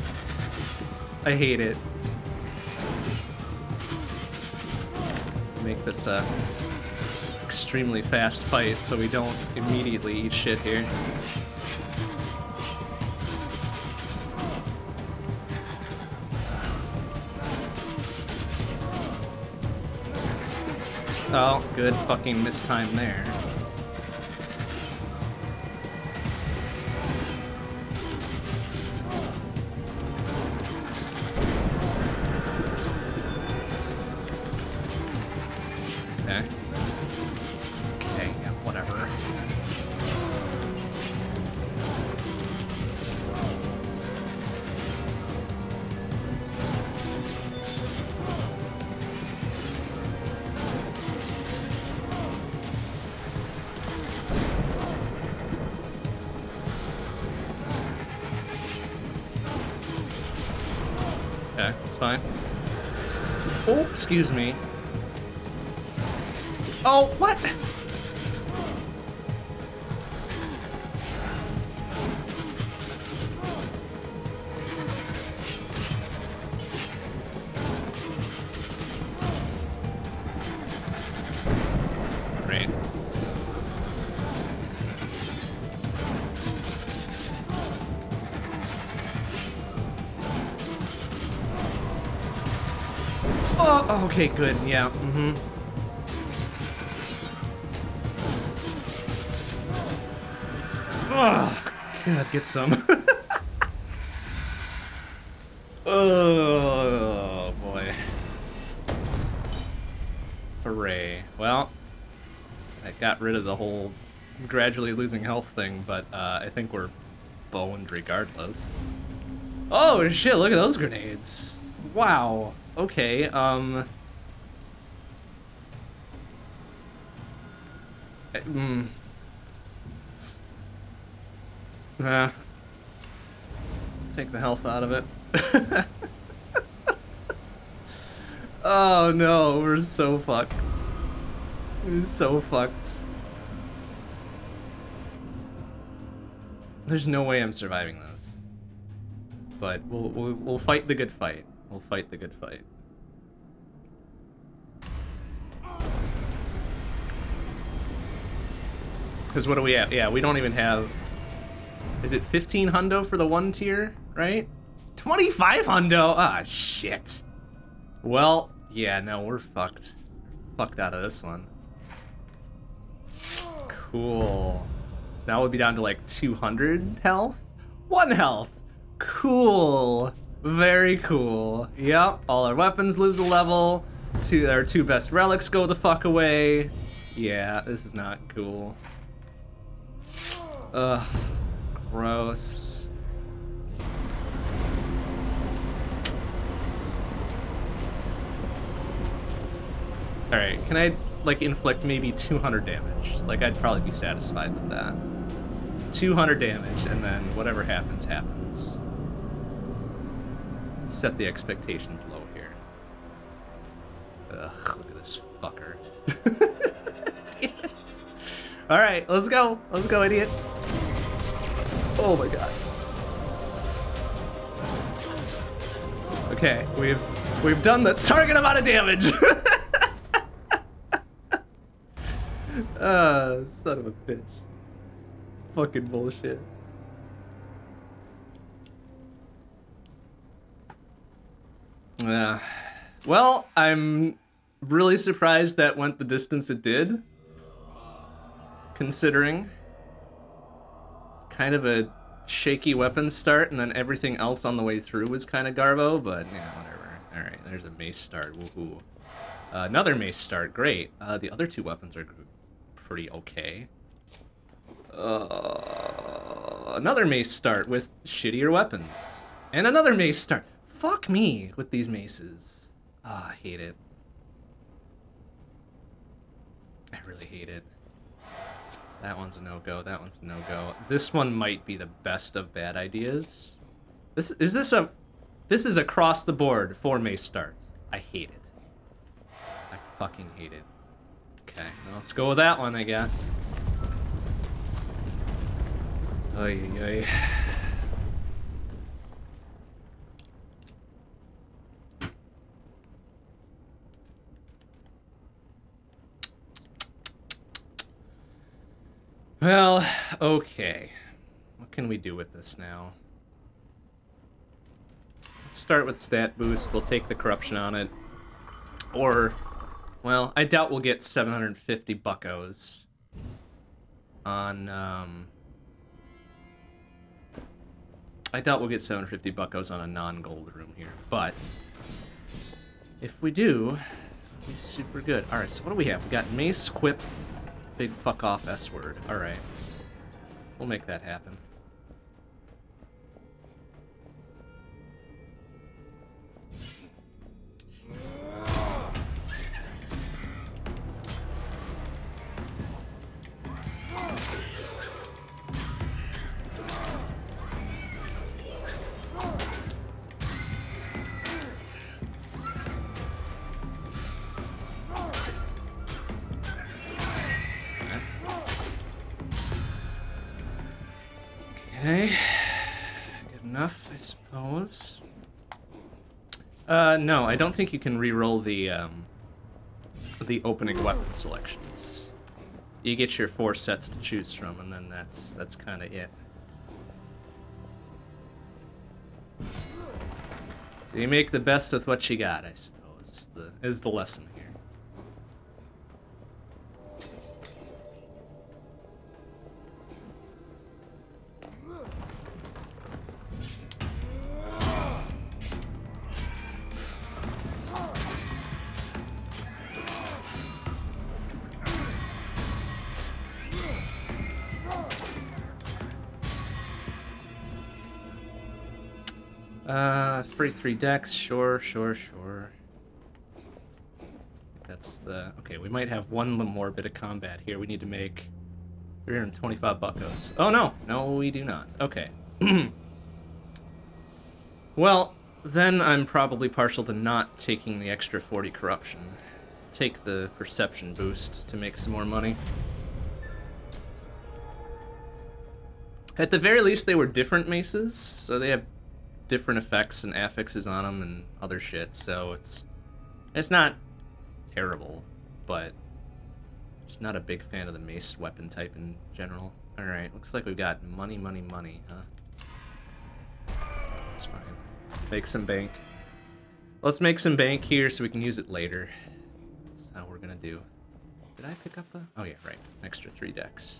I hate it. Make this a extremely fast fight so we don't immediately eat shit here. Oh, good fucking mistime there. Excuse me. Oh, what? Oh, okay, good. Yeah. Mm-hmm. Oh, God, get some. oh, boy. Hooray. Well, I got rid of the whole gradually losing health thing, but uh, I think we're boned regardless. Oh, shit, look at those grenades. Wow. Okay, um... Mm. Nah. Take the health out of it. oh no, we're so fucked. We're so fucked. There's no way I'm surviving this. But we'll, we'll, we'll fight the good fight. We'll fight the good fight. Because what do we have? Yeah, we don't even have... Is it 15 hundo for the one tier, right? 25 hundo? Ah, shit. Well, yeah, no, we're fucked. fucked out of this one. Cool. So now we'll be down to like 200 health? One health. Cool. Very cool. Yep, all our weapons lose a level. Two, our two best relics go the fuck away. Yeah, this is not cool. Ugh, gross. Alright, can I, like, inflict maybe 200 damage? Like, I'd probably be satisfied with that. 200 damage, and then whatever happens, happens. Set the expectations low here. Ugh, look at this fucker. Alright, let's go. Let's go, idiot. Oh my god. Okay, we've we've done the target amount of damage. uh, son of a bitch. Fucking bullshit. Yeah. Well, I'm really surprised that went the distance it did. Considering kind of a shaky weapon start, and then everything else on the way through was kind of garbo, but yeah, whatever. Alright, there's a mace start, woohoo. Uh, another mace start, great. Uh, the other two weapons are pretty okay. Uh, another mace start with shittier weapons. And another mace start. Fuck me with these maces. Ah, oh, I hate it. I really hate it. That one's a no-go, that one's a no-go. This one might be the best of bad ideas. This Is this a... This is across the board for mace starts. I hate it. I fucking hate it. Okay, let's go with that one, I guess. Ay, ay. Well, okay. What can we do with this now? Let's start with stat boost. We'll take the corruption on it. Or, well, I doubt we'll get 750 buckos on, um... I doubt we'll get 750 buckos on a non-gold room here, but if we do, it'll be super good. Alright, so what do we have? We got Mace, Whip, big fuck off S word. Alright. We'll make that happen. I don't think you can re-roll the, um, the opening weapon selections. You get your four sets to choose from, and then that's that's kind of it. So you make the best with what you got, I suppose, is the, is the lesson here. Three dex, sure, sure, sure. That's the... Okay, we might have one more bit of combat here. We need to make 325 buckos. Oh, no! No, we do not. Okay. well, then I'm probably partial to not taking the extra 40 corruption. Take the perception boost to make some more money. At the very least, they were different maces, so they have different effects and affixes on them and other shit, so it's it's not terrible, but just not a big fan of the mace weapon type in general. Alright, looks like we've got money, money, money, huh? That's fine. Make some bank. Let's make some bank here so we can use it later. That's how we're gonna do. Did I pick up a... Oh yeah, right. Extra three dex.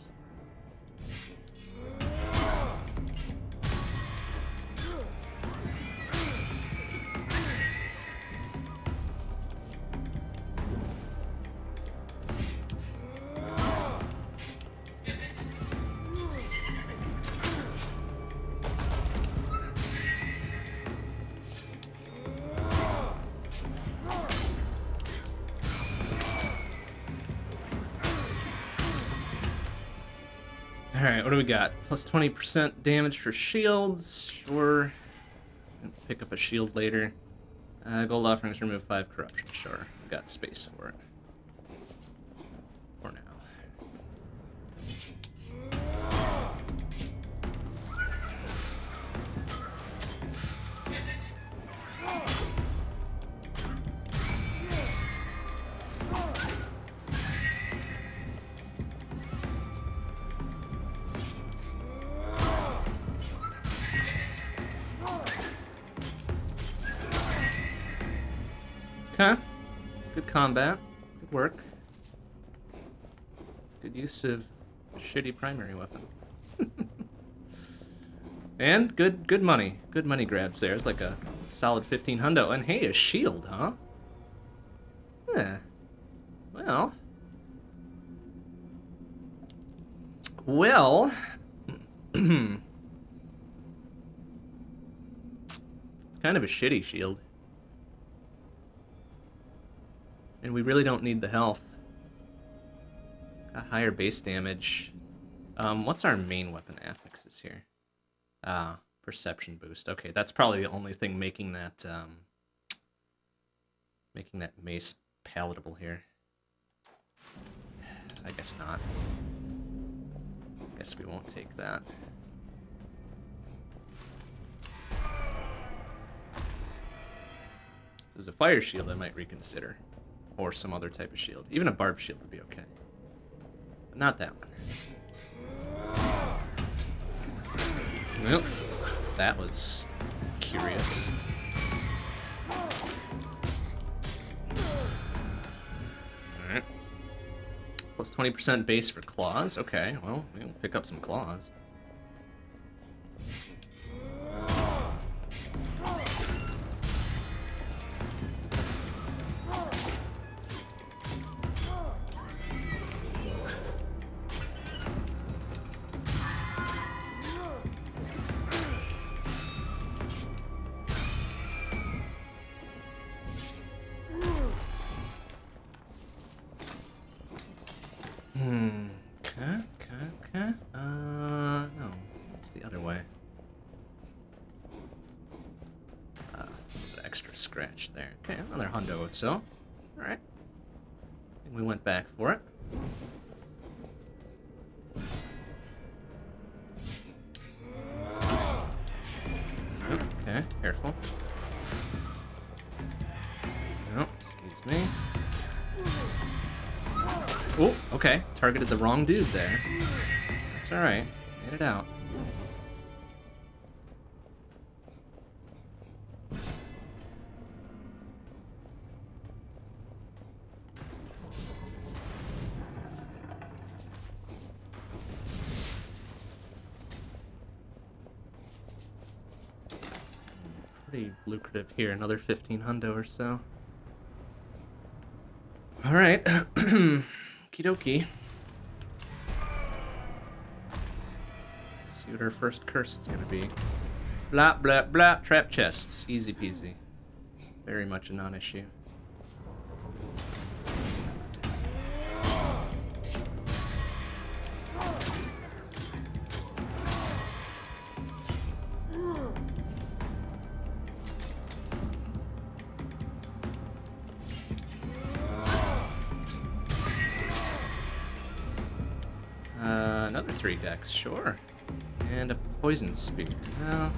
Got? Plus 20% damage for shields. Sure. Pick up a shield later. Uh, gold offerings remove 5 corruption. Sure. Got space for it. Combat. Good work. Good use of shitty primary weapon. and good good money. Good money grabs there. It's like a solid 15 hundo. And hey, a shield, huh? Yeah. Well. Well. It's kind of a shitty shield. And we really don't need the health. Got higher base damage. Um, what's our main weapon affixes here? Ah, perception boost. Okay, that's probably the only thing making that um, making that mace palatable here. I guess not. Guess we won't take that. There's a fire shield I might reconsider. Or some other type of shield. Even a barb shield would be okay. But not that one. Well, that was curious. Alright. Plus 20% base for claws. Okay, well, we'll pick up some claws. Targeted the wrong dude there. That's alright. Get it out. Pretty lucrative here, another 15 hundo or so. Alright. Okie dokie. What our first curse is gonna be. Blah blah blah trap chests. Easy peasy. Very much a non-issue. Uh, another three dex, sure. Poison spear. No.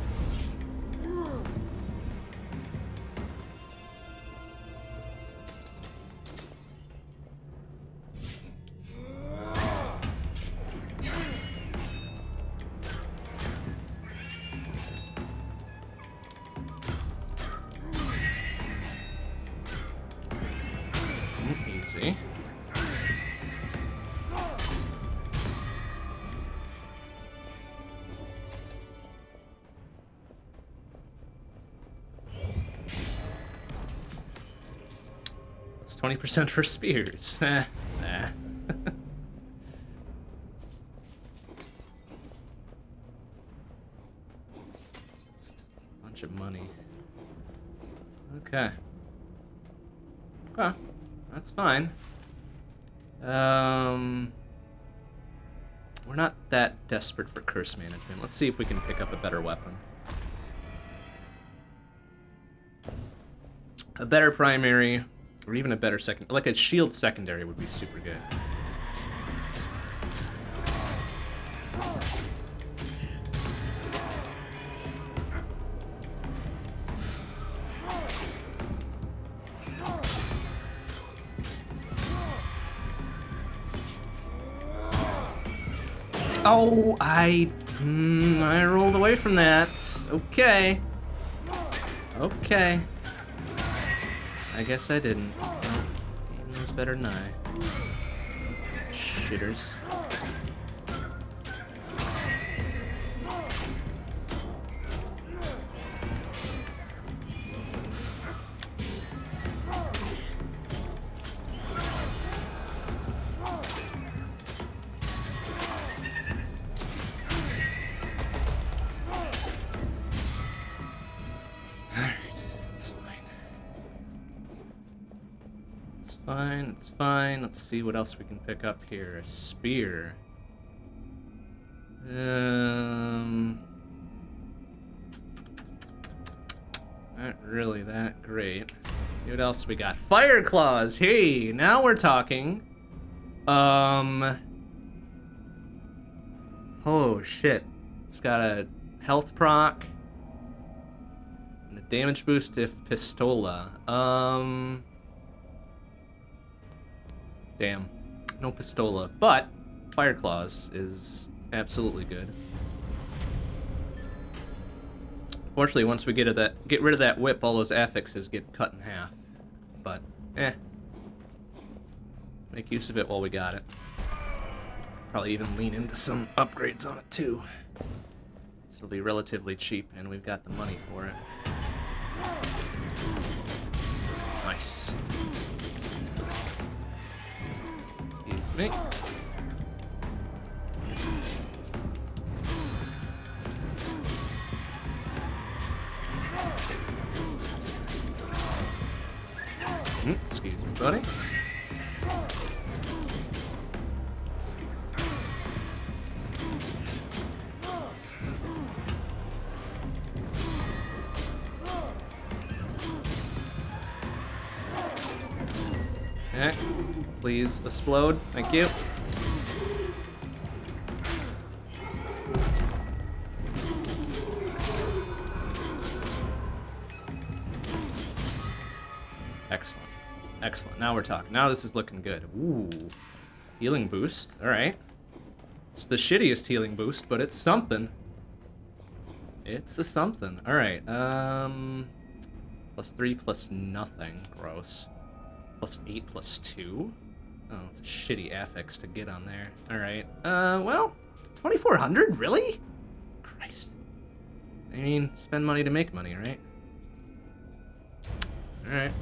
20% for spears. Eh, nah. Bunch of money. Okay. Okay. That's fine. Um, we're not that desperate for curse management. Let's see if we can pick up a better weapon. A better primary, or even a better second, like a shield secondary would be super good. Oh, I, mm, I rolled away from that. Okay. Okay. I guess I didn't. Well, game knows better than I. Shitters. Let's see what else we can pick up here. A spear. Um... Not really that great. See what else we got? Fire claws! Hey, now we're talking. Um... Oh, shit. It's got a health proc. And a damage boost if Pistola. Um. Damn. No Pistola. But Fire Claws is absolutely good. Fortunately, once we get at that, get rid of that whip, all those affixes get cut in half. But, eh. Make use of it while we got it. Probably even lean into some upgrades on it too. This will be relatively cheap, and we've got the money for it. Nice. Excuse me. Mm, Excuse me, buddy. Okay. Please explode. Thank you. Excellent. Excellent. Now we're talking. Now this is looking good. Ooh. Healing boost. Alright. It's the shittiest healing boost, but it's something. It's a something. Alright, um... Plus 3 plus nothing. Gross. Plus 8 plus 2? Oh, it's a shitty affix to get on there. Alright. Uh, well, 2400? Really? Christ. I mean, spend money to make money, right? Alright.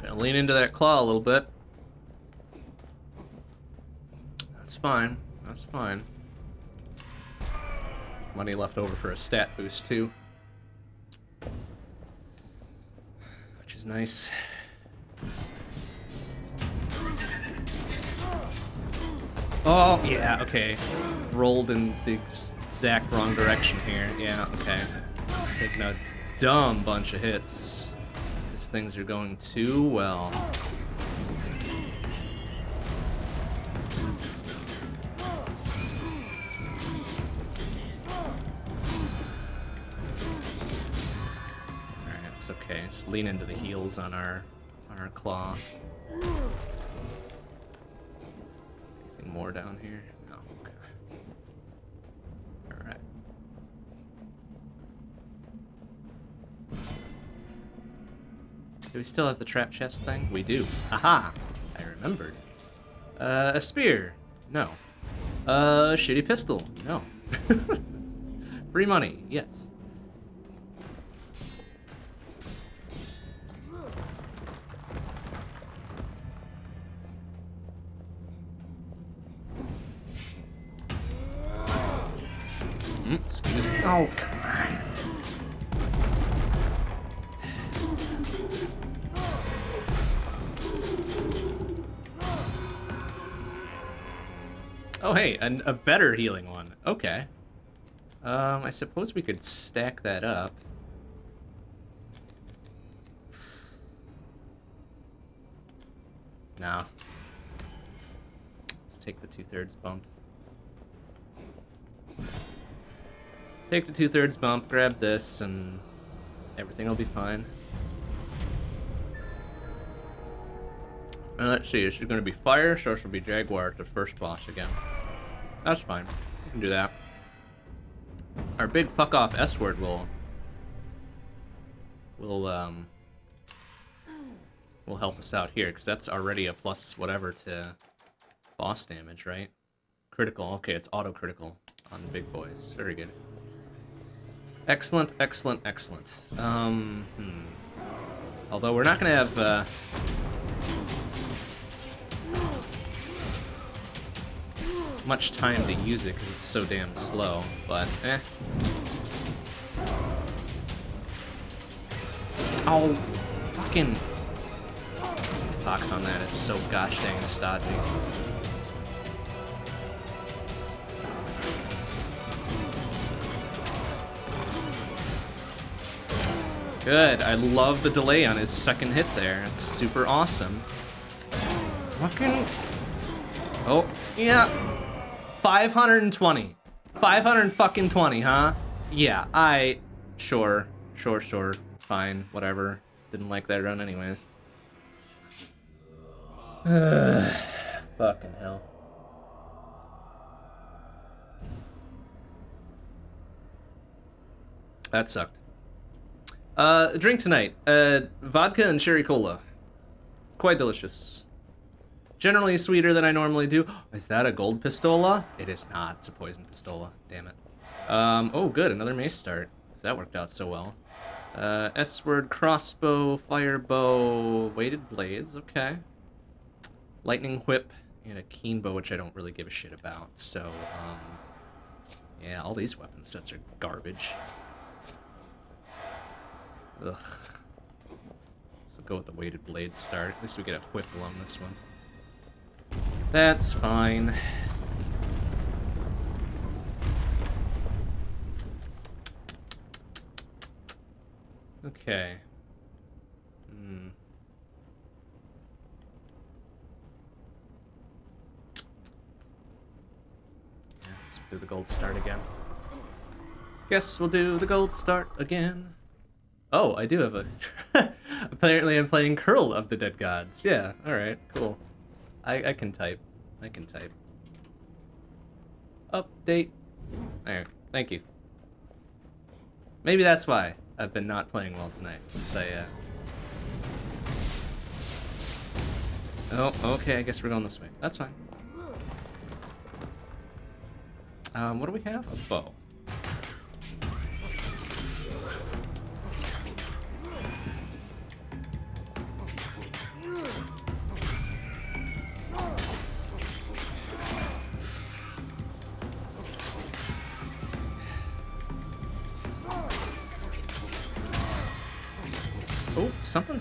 Gonna lean into that claw a little bit. That's fine. That's fine. Money left over for a stat boost, too. Which is nice. Oh, yeah, okay. Rolled in the exact wrong direction here. Yeah, okay. Taking a dumb bunch of hits. These things are going too well. Alright, it's okay. Just lean into the heals on our on our claw. More down here? No, okay. Alright. Do we still have the trap chest thing? We do. Aha! I remembered. Uh, a spear? No. Uh, shitty pistol? No. Free money? Yes. Oh, hey, an, a better healing one. Okay. Um, I suppose we could stack that up. No. Let's take the two-thirds bump. Take the two-thirds bump, grab this, and everything will be fine. Uh, let's see, is she going to be fire, so she'll be Jaguar at the first boss again. That's fine. We can do that. Our big fuck off S word will will um will help us out here because that's already a plus whatever to boss damage, right? Critical. Okay, it's auto critical on the big boys. Very good. Excellent, excellent, excellent. Um, hmm. Although we're not gonna have uh, much time to use it because it's so damn slow, but eh. Oh, fucking... Fox on that is so gosh dang stodgy. Good, I love the delay on his second hit there. It's super awesome. Fucking... Oh, yeah, 520. 520, huh? Yeah, I... Sure. Sure, sure. Fine. Whatever. Didn't like that run anyways. Fucking hell. That sucked. Uh, drink tonight. Uh, vodka and cherry cola. Quite delicious. Generally sweeter than I normally do. Is that a gold pistola? It is not. It's a poison pistola. Damn it. Um, oh, good. Another mace start. That worked out so well. Uh, S-word, crossbow, fire bow, weighted blades. Okay. Lightning whip, and a keen bow, which I don't really give a shit about. So, um, yeah, all these weapon sets are garbage. Ugh. So go with the weighted blade start. At least we get a whip along this one. That's fine. Okay. Hmm. Yeah, let's do the gold start again. Guess we'll do the gold start again. Oh, I do have a... Apparently I'm playing Curl of the Dead Gods. Yeah, alright, cool. I, I can type. I can type. Update. There. Thank you. Maybe that's why I've been not playing well tonight. So, yeah. Oh, okay, I guess we're going this way. That's fine. Um, what do we have? A bow.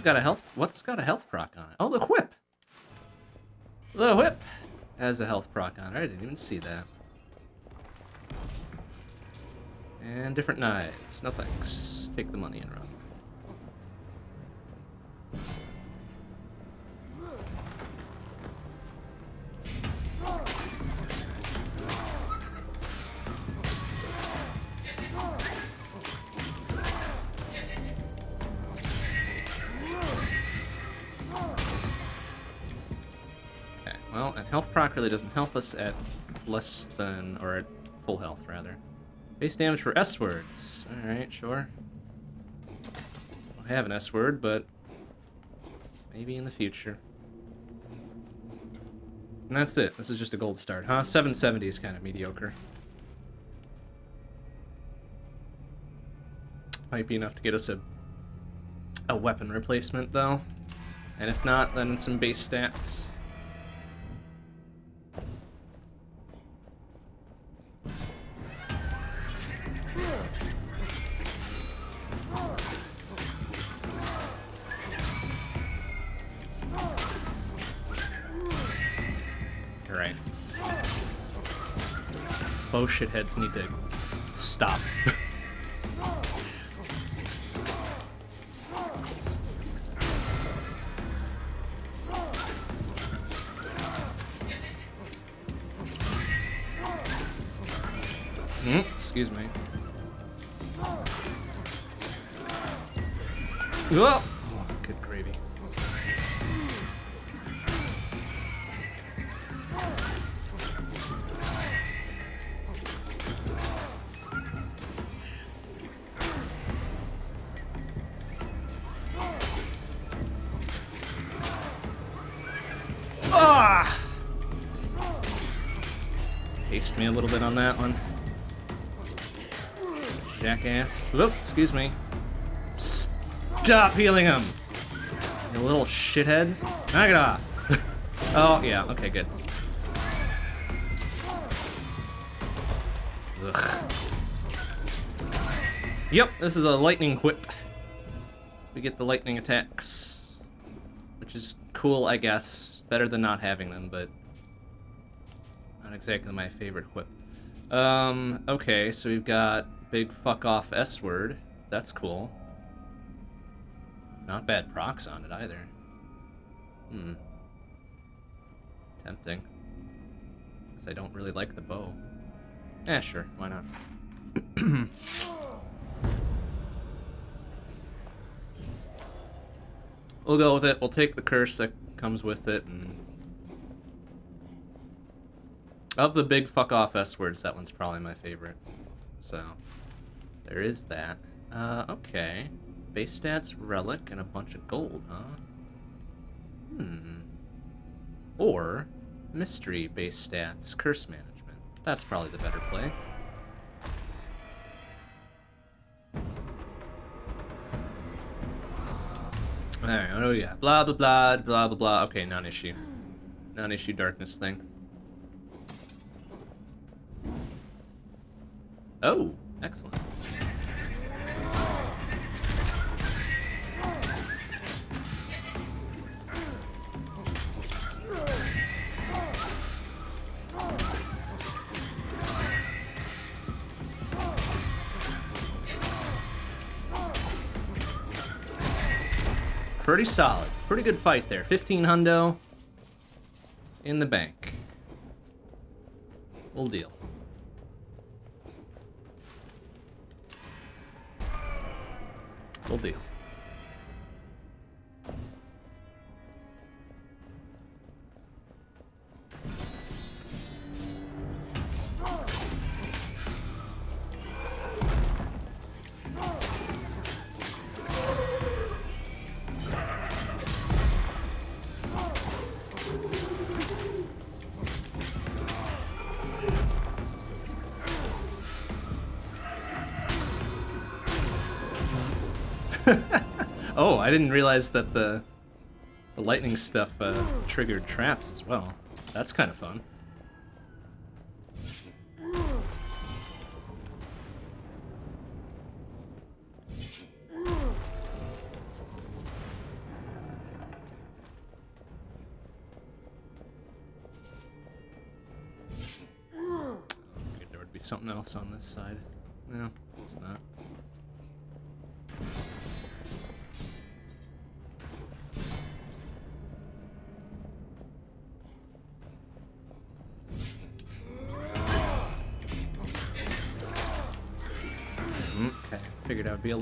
Something's got a health. What's got a health proc on it? Oh, the whip. The whip has a health proc on it. I didn't even see that. And different knives. No thanks. Take the money and run. Doesn't help us at less than, or at full health, rather. Base damage for S words. Alright, sure. I have an S word, but maybe in the future. And that's it. This is just a gold start, huh? 770 is kind of mediocre. Might be enough to get us a a weapon replacement, though. And if not, then some base stats. Shitheads need to on that one. Jackass. Whoop, excuse me. Stop healing him! You little shitheads. Knock it off! oh, yeah, okay, good. Ugh. Yep, this is a lightning whip. We get the lightning attacks. Which is cool, I guess. Better than not having them, but... Not exactly my favorite whip. Um, okay, so we've got big fuck off S word. That's cool. Not bad procs on it either. Hmm. Tempting. Because I don't really like the bow. Eh, sure, why not? we'll go with it. We'll take the curse that comes with it and of the big fuck off S words, that one's probably my favorite. So, there is that. Uh, okay. Base stats, relic, and a bunch of gold, huh? Hmm. Or, mystery base stats, curse management. That's probably the better play. Alright, oh yeah. Blah, blah, blah, blah, blah, blah. Okay, non-issue. Non-issue darkness thing. Oh, excellent. Pretty solid. Pretty good fight there. 15 hundo in the bank. We'll deal. We'll deal. I didn't realize that the the lightning stuff uh, triggered traps as well. That's kind of fun. there would be something else on this side. No, it's not.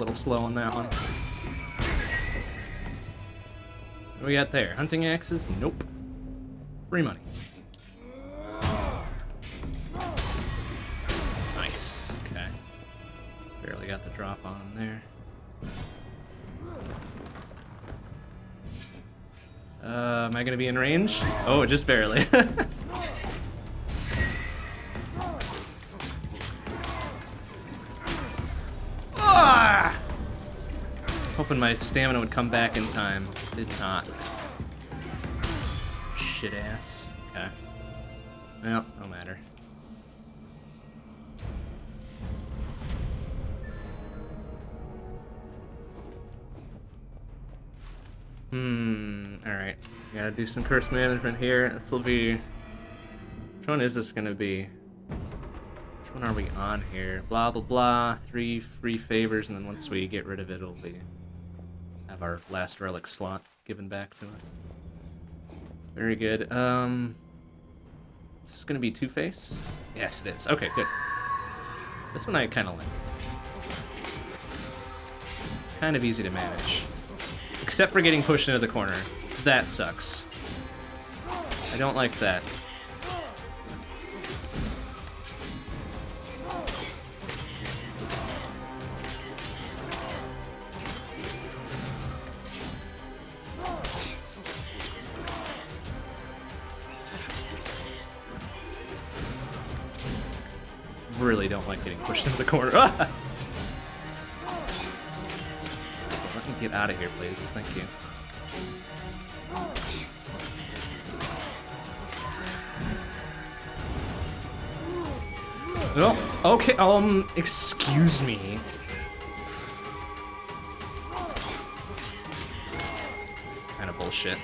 Little slow on that one. What we got there? Hunting axes? Nope. Free money. Nice. Okay. Barely got the drop on him there. Uh, am I gonna be in range? Oh, just barely. hoping my stamina would come back in time. Did not. Shit ass. Okay. Well, no matter. Hmm. Alright. Gotta do some curse management here. This will be. Which one is this gonna be? Which one are we on here? Blah blah blah. Three free favors, and then once we get rid of it, it'll be have our last relic slot given back to us. Very good. Um, this is gonna be Two Face. Yes, it is. Okay, good. This one I kind of like. Kind of easy to manage. Except for getting pushed into the corner. That sucks. I don't like that. Please. Thank you. Oh, okay, um, excuse me. It's kind of bullshit.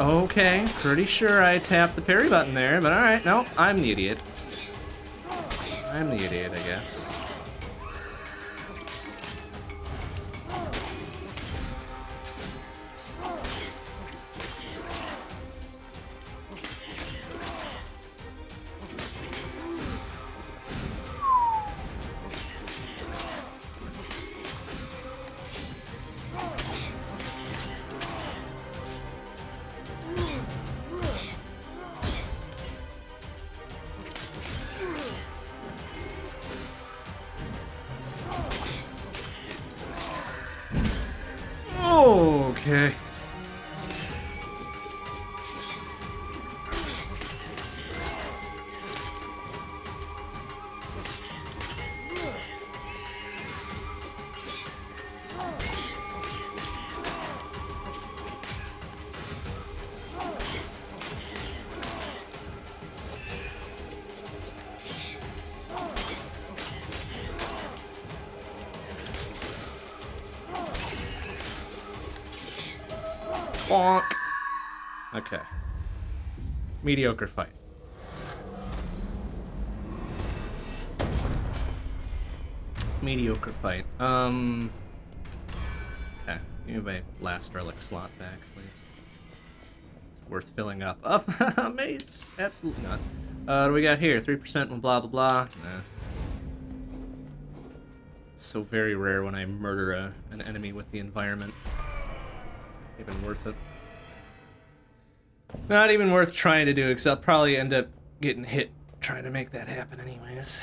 Okay, pretty sure I tapped the parry button there, but alright, no, I'm the idiot. I'm the idiot, I guess. Mediocre fight. Mediocre fight. Um. Okay. Give me my last relic slot back, please. It's worth filling up. Oh, mace! Absolutely not. Uh, what do we got here? 3% and blah blah blah. Nah. So very rare when I murder a, an enemy with the environment Not even worth trying to do, because I'll probably end up getting hit trying to make that happen anyways.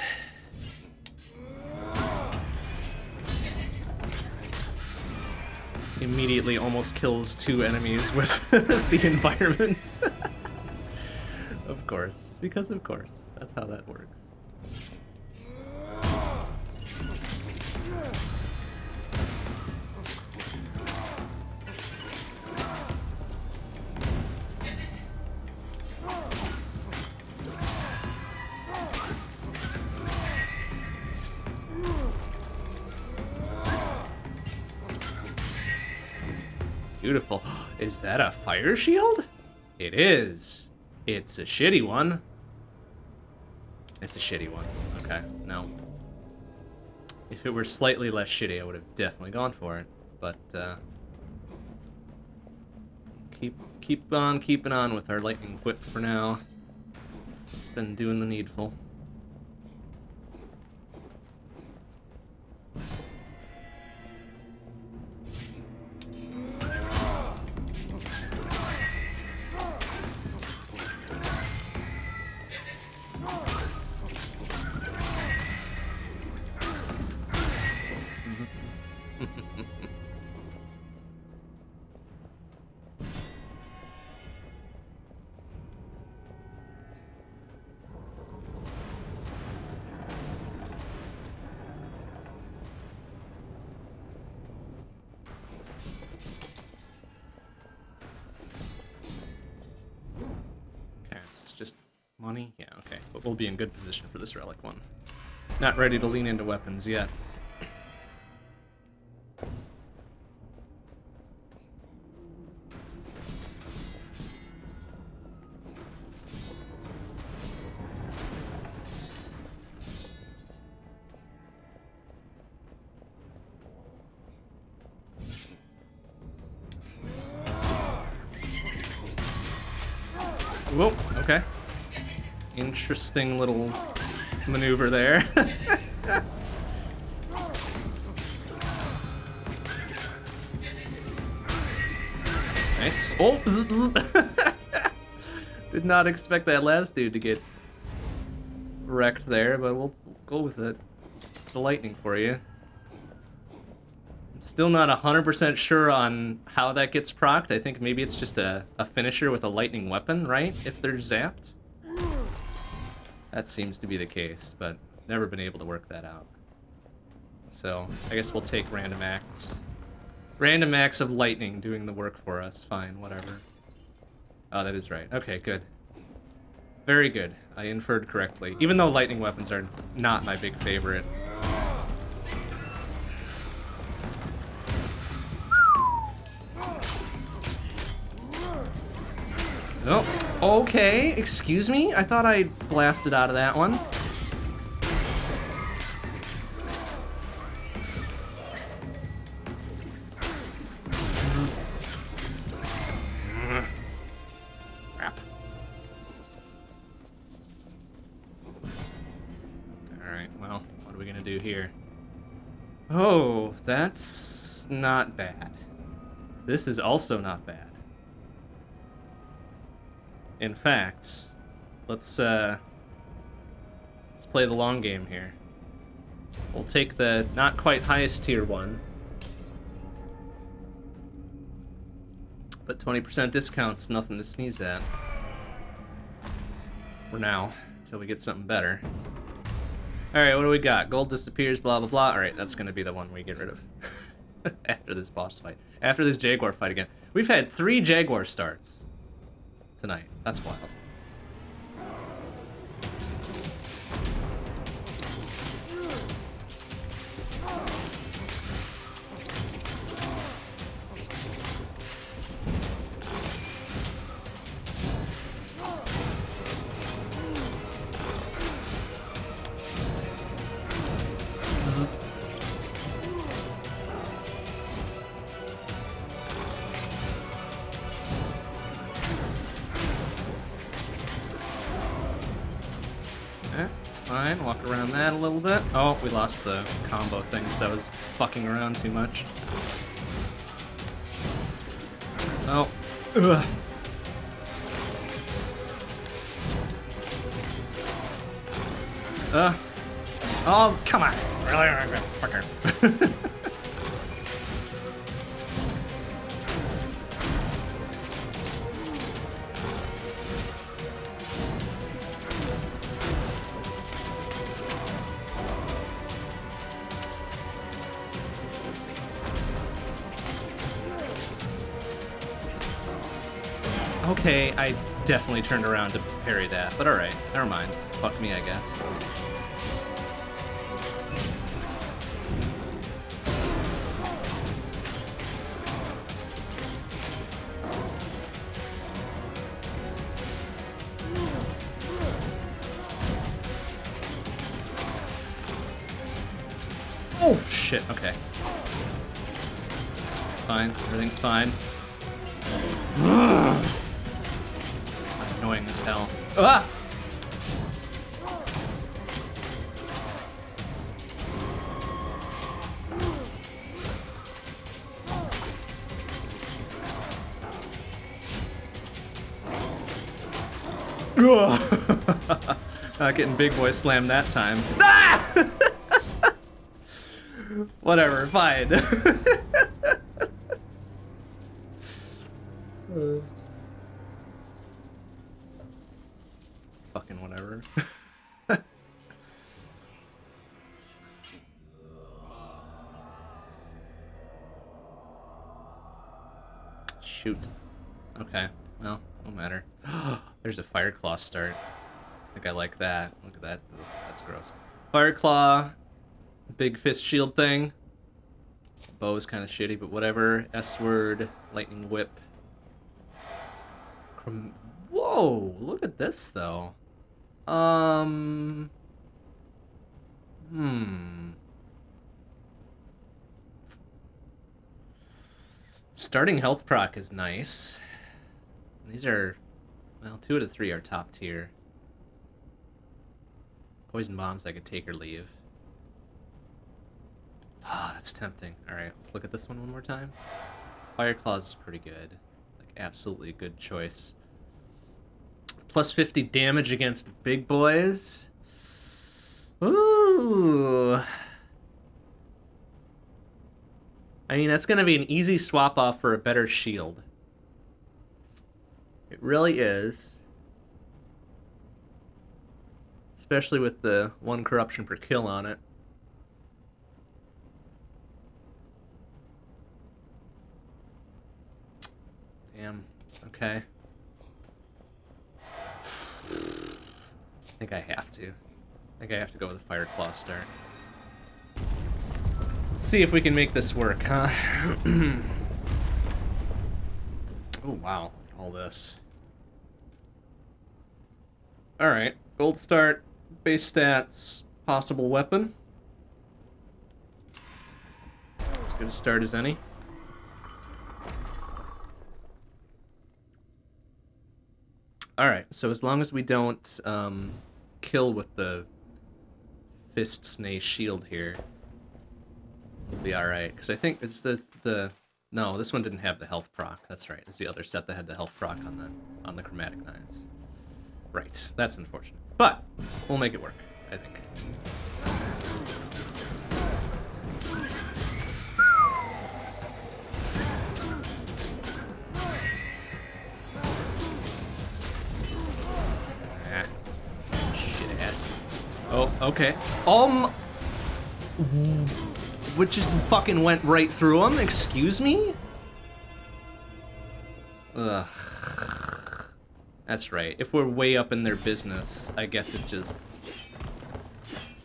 immediately almost kills two enemies with the environment. of course, because of course, that's how that works. That a fire shield? It is. It's a shitty one. It's a shitty one. Okay, no. If it were slightly less shitty, I would have definitely gone for it. But, uh... Keep, keep on keeping on with our lightning whip for now. It's been doing the needful. Not ready to lean into weapons yet. Whoa, okay interesting little maneuver there. nice. Oh! Did not expect that last dude to get wrecked there, but we'll, we'll go with it. It's the lightning for you. Still not 100% sure on how that gets procced. I think maybe it's just a, a finisher with a lightning weapon, right? If they're zapped. That seems to be the case, but never been able to work that out. So, I guess we'll take random acts. Random acts of lightning doing the work for us. Fine, whatever. Oh, that is right. Okay, good. Very good. I inferred correctly. Even though lightning weapons are not my big favorite. Oh, okay. Excuse me? I thought I blasted out of that one. Well, what are we gonna do here? Oh, that's not bad. This is also not bad. In fact, let's uh, let's play the long game here. We'll take the not quite highest tier one, but 20% discounts, nothing to sneeze at. For now, until we get something better. Alright, what do we got? Gold disappears, blah blah blah. Alright, that's gonna be the one we get rid of. After this boss fight. After this Jaguar fight again. We've had three Jaguar starts tonight. That's wild. Oh, we lost the combo thing because I was fucking around too much. Oh. Ugh. Uh. Oh, come on. Really? okay, I definitely turned around to parry that, but alright, never mind. Fuck me, I guess. Oh, shit, okay. Fine, everything's fine. Not getting big boy slammed that time. Ah! Whatever, fine. Fucking whatever. There's a fire claw start. I think I like that. Look at that. That's gross. Fire claw, big fist shield thing. Bow is kind of shitty, but whatever. S word, lightning whip. Whoa, look at this though. Um. Hmm. Starting health proc is nice. These are, well, two out of three are top tier. Poison bombs I could take or leave. Ah, that's tempting. Alright, let's look at this one one more time. Fire Claws is pretty good. Like, absolutely a good choice. Plus 50 damage against big boys. Ooh. I mean, that's going to be an easy swap off for a better shield. It really is. Especially with the one corruption per kill on it. Damn. Okay. I think I have to. I think I have to go with a Fire Claw start. See if we can make this work, huh? oh, wow. All this. Alright. Gold start, base stats, possible weapon. As good a start as any. Alright, so as long as we don't um, kill with the fist snake shield here, we'll be alright. Because I think it's the, the... No, this one didn't have the health proc. That's right. It's the other set that had the health proc on the on the chromatic knives. Right, that's unfortunate. But, we'll make it work, I think. Shit. Ass. Oh, okay. Um... Which just fucking went right through him? Excuse me? Ugh. That's right. If we're way up in their business, I guess it just...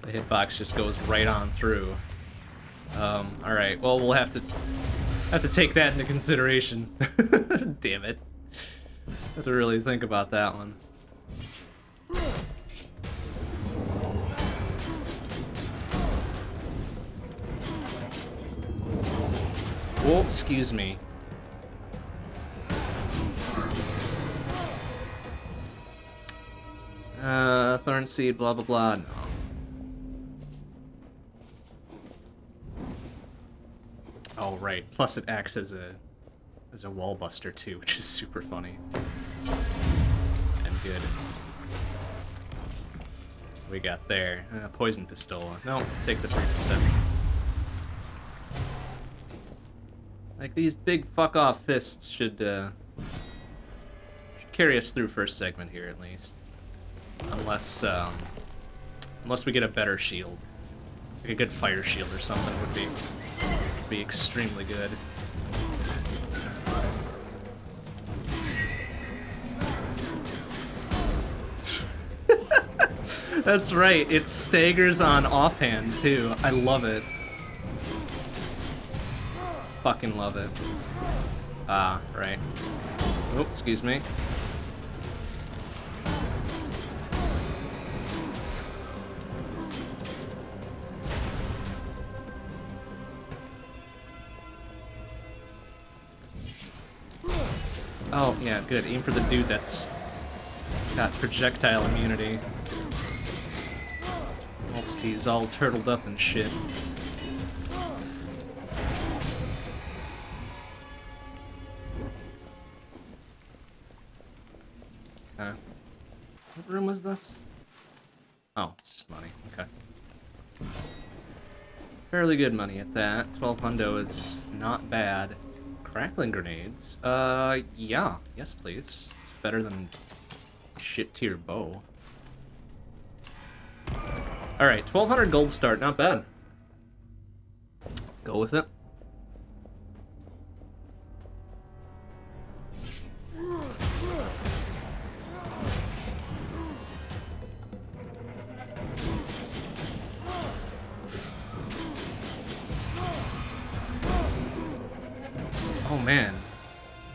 The hitbox just goes right on through. Um, alright. Well, we'll have to... Have to take that into consideration. Damn it. Have to really think about that one. Oh, excuse me. Uh, Thorn Seed, blah blah blah, no. Oh, right. Plus it acts as a as a wall buster too, which is super funny. And good. We got there. Uh, poison Pistola. No, take the 3%. Like, these big fuck-off fists should, uh, should carry us through first segment here, at least. Unless, um, unless we get a better shield. Like a good fire shield or something would be, would be extremely good. That's right, it staggers on offhand too. I love it. Fucking love it. Ah, right. Oh, excuse me. Oh, yeah, good. Aim for the dude that's got projectile immunity. Whilst he's all turtled up and shit. Okay. What room was this? Oh, it's just money. Okay. Fairly good money at that. 12 hundo is not bad. Crackling grenades? Uh, yeah. Yes, please. It's better than shit tier bow. Alright, 1200 gold start. Not bad. Go with it.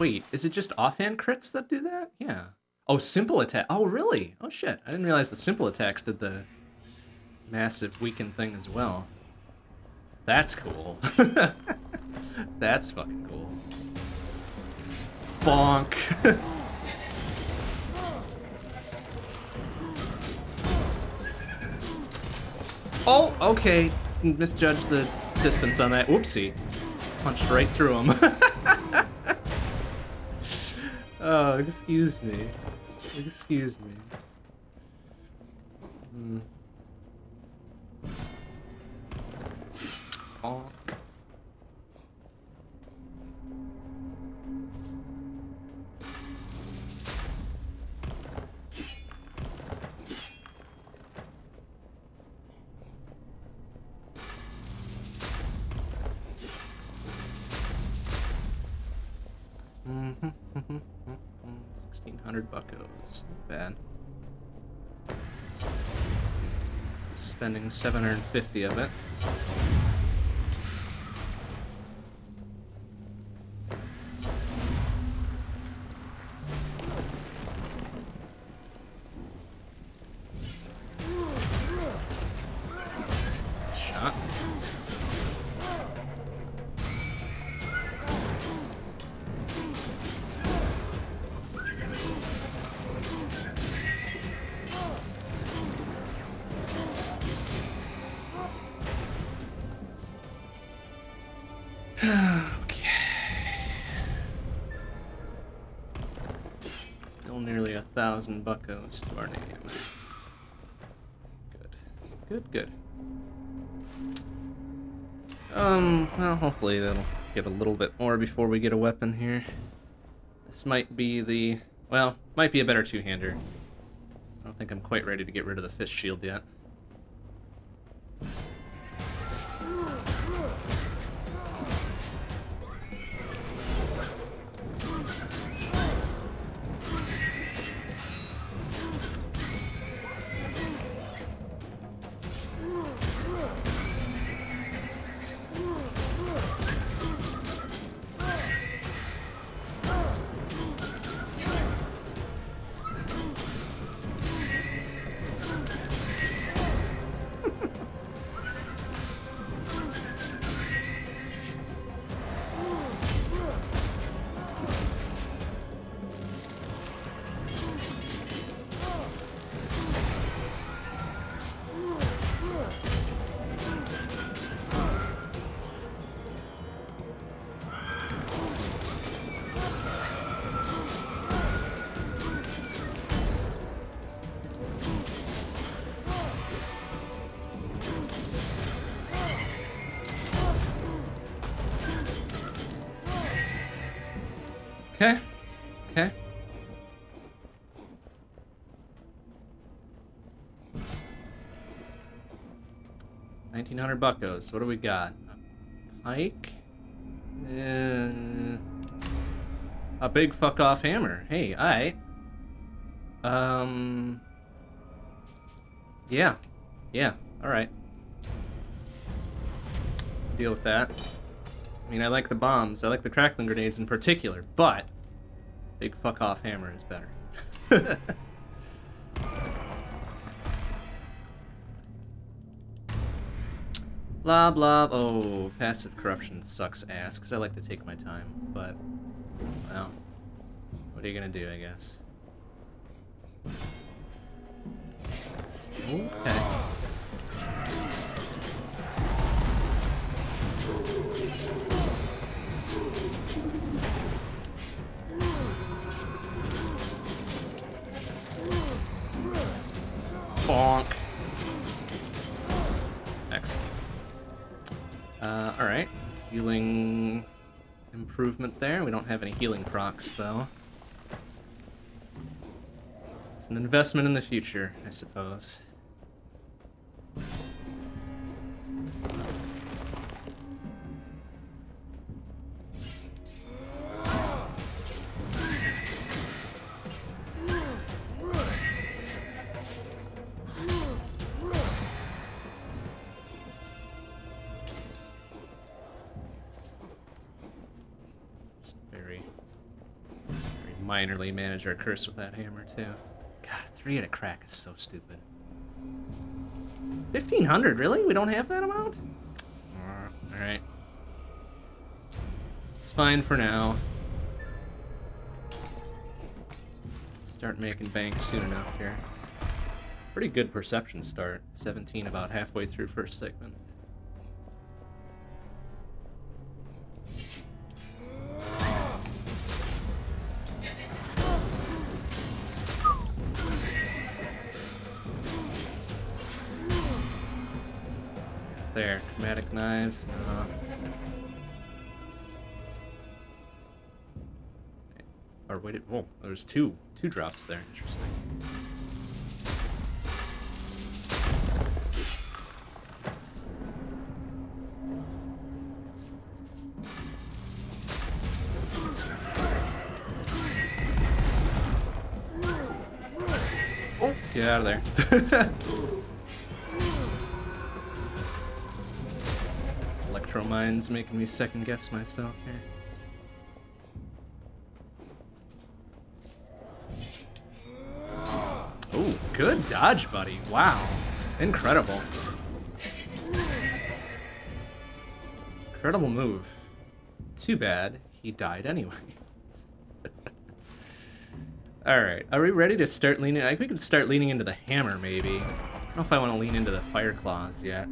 Wait, is it just offhand crits that do that? Yeah. Oh, simple attack. Oh, really? Oh shit. I didn't realize the simple attacks did the massive weaken thing as well. That's cool. That's fucking cool. Bonk. oh, okay. Misjudged the distance on that. Whoopsie. Punched right through him. oh, excuse me. Excuse me. Hmm. Honk. Bad. Spending seven hundred and fifty of it. Buckos to our name. Good. Good, good. Um, well, hopefully that'll get a little bit more before we get a weapon here. This might be the... Well, might be a better two-hander. I don't think I'm quite ready to get rid of the fist shield yet. 900 buckos. What do we got? A pike? Eh, a big fuck off hammer. Hey, I. Um. Yeah. Yeah. Alright. Deal with that. I mean, I like the bombs. I like the crackling grenades in particular, but big fuck off hammer is better. blah blah. Oh, passive corruption sucks ass because I like to take my time, but well, what are you gonna do? I guess. Okay. Bonk. Uh, alright. Healing improvement there. We don't have any healing procs, though. It's an investment in the future, I suppose. Minorly manage our curse with that hammer, too. God, three at a crack is so stupid. 1500, really? We don't have that amount? Alright. It's fine for now. Start making bank soon enough here. Pretty good perception start. 17 about halfway through first segment. There, chromatic knives. Uh, or wait, it, whoa, there's two, two drops there. Interesting. Oh, get out of there. Electromines making me second guess myself here. Oh, good dodge, buddy. Wow. Incredible. Incredible move. Too bad he died anyway. Alright, are we ready to start leaning? I think we could start leaning into the hammer, maybe. I don't know if I want to lean into the fire claws yet.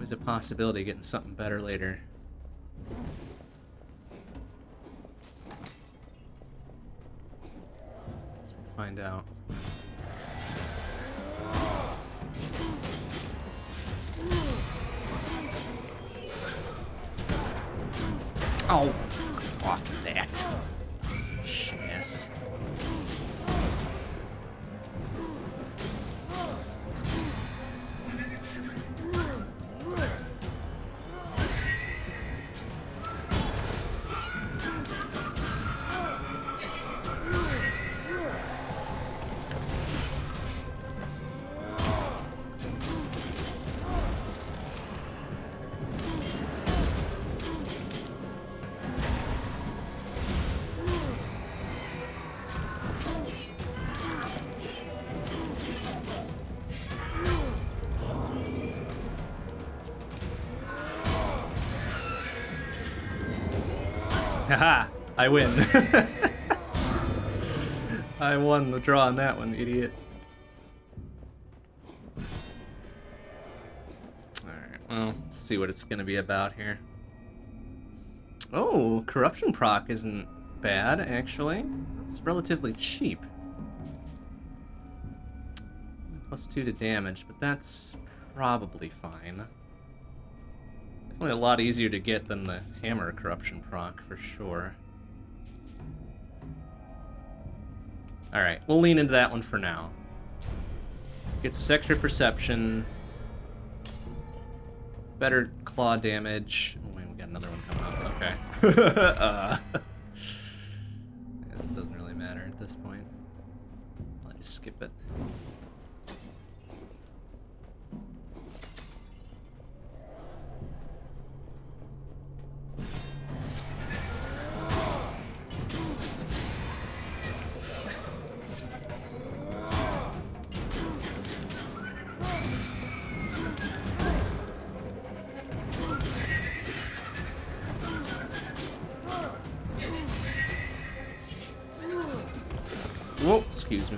Always a possibility of getting something better later. Find out. Oh, off I win. I won the draw on that one, idiot. Alright, well, let's see what it's gonna be about here. Oh, corruption proc isn't bad, actually. It's relatively cheap. Plus two to damage, but that's probably fine. Definitely a lot easier to get than the hammer corruption proc, for sure. Alright, we'll lean into that one for now. Gets us extra perception. Better claw damage. Oh, wait, we got another one coming up. Okay. uh, I guess it doesn't really matter at this point. I'll just skip it.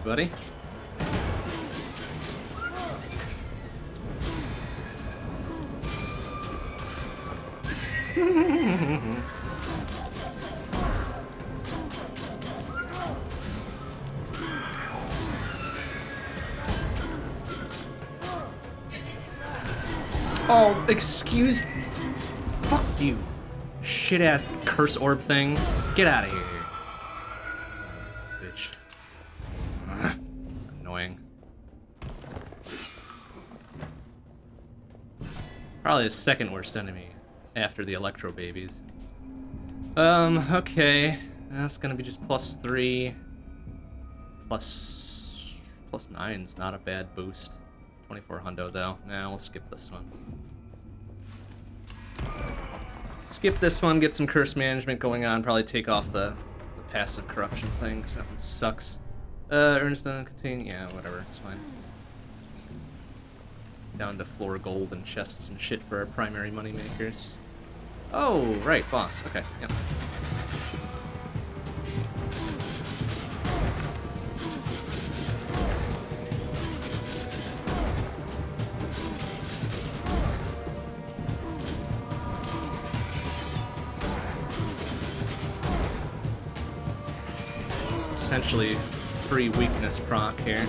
Buddy. oh, excuse... Fuck you. Shit-ass curse orb thing. Get out of here. Probably the second worst enemy after the Electro Babies. Um, okay. That's gonna be just plus three. Plus... Plus nine's not a bad boost. 24 hundo though. Nah, we'll skip this one. Skip this one, get some curse management going on, probably take off the, the passive corruption thing, because that one sucks. Uh, Earnest contain, yeah, whatever, it's fine. Down to floor gold and chests and shit for our primary money makers. Oh, right, boss. Okay, yep. Essentially, free weakness proc here.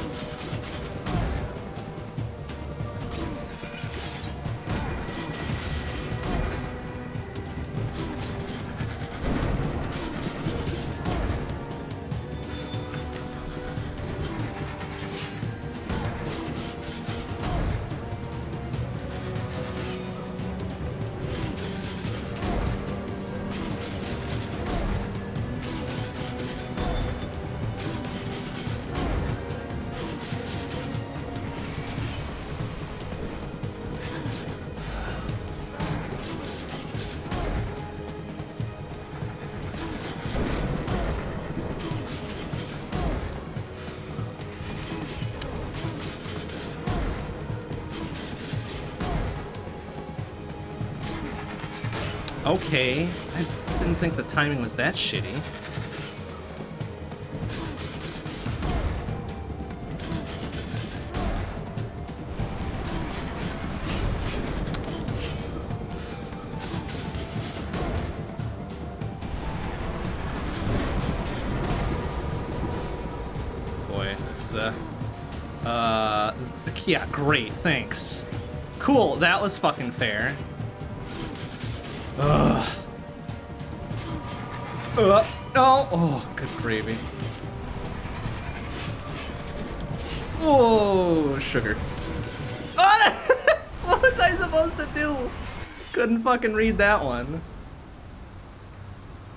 Okay, I didn't think the timing was that shitty. Boy, this is a... Uh, yeah, great, thanks. Cool, that was fucking fair. Uh, oh, oh, good gravy. Oh, sugar. Oh, what was I supposed to do? Couldn't fucking read that one.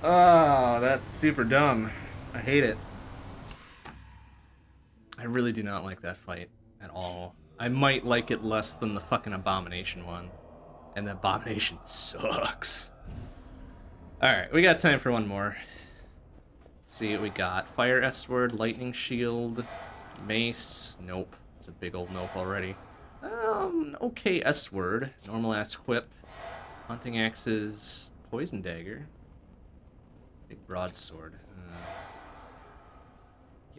Oh, that's super dumb. I hate it. I really do not like that fight at all. I might like it less than the fucking Abomination one. And the Abomination sucks. Alright, we got time for one more. Let's see what we got. Fire S-word, Lightning Shield, Mace. Nope. It's a big old nope already. Um, okay S-word. Normal-ass Whip. Hunting Axes, Poison Dagger. Big Broadsword. Uh,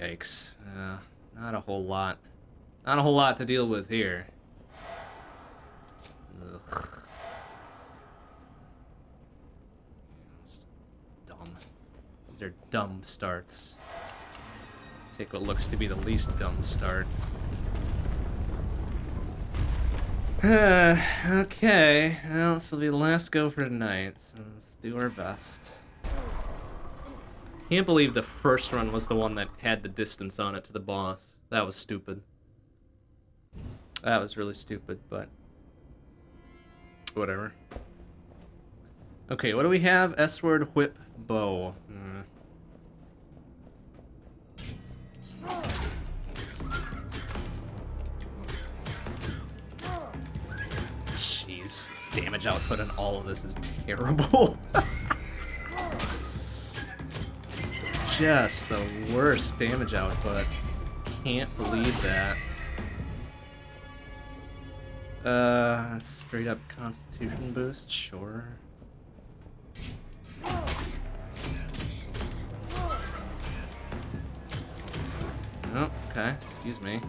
yikes. Uh, not a whole lot. Not a whole lot to deal with here. Ugh. These are dumb starts. Take what looks to be the least dumb start. okay, well, this will be the last go for tonight, so let's do our best. Can't believe the first run was the one that had the distance on it to the boss. That was stupid. That was really stupid, but... Whatever. Okay, what do we have? S-word, whip, bow. Hmm. Jeez, damage output on all of this is terrible. Just the worst damage output. Can't believe that. Uh, straight up constitution boost, sure. Oh, okay. Excuse me.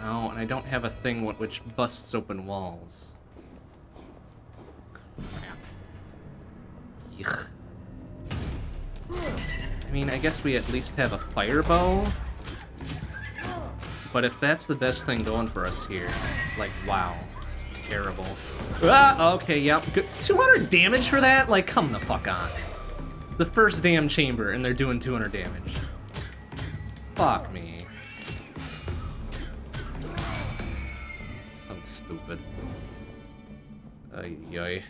Oh, and I don't have a thing which busts open walls. Yuck. I mean, I guess we at least have a fire bow. But if that's the best thing going for us here, like, wow, terrible. Ah, okay, yep. Good. 200 damage for that? Like, come the fuck on. It's the first damn chamber, and they're doing 200 damage. Fuck me. So stupid. Ay, ay.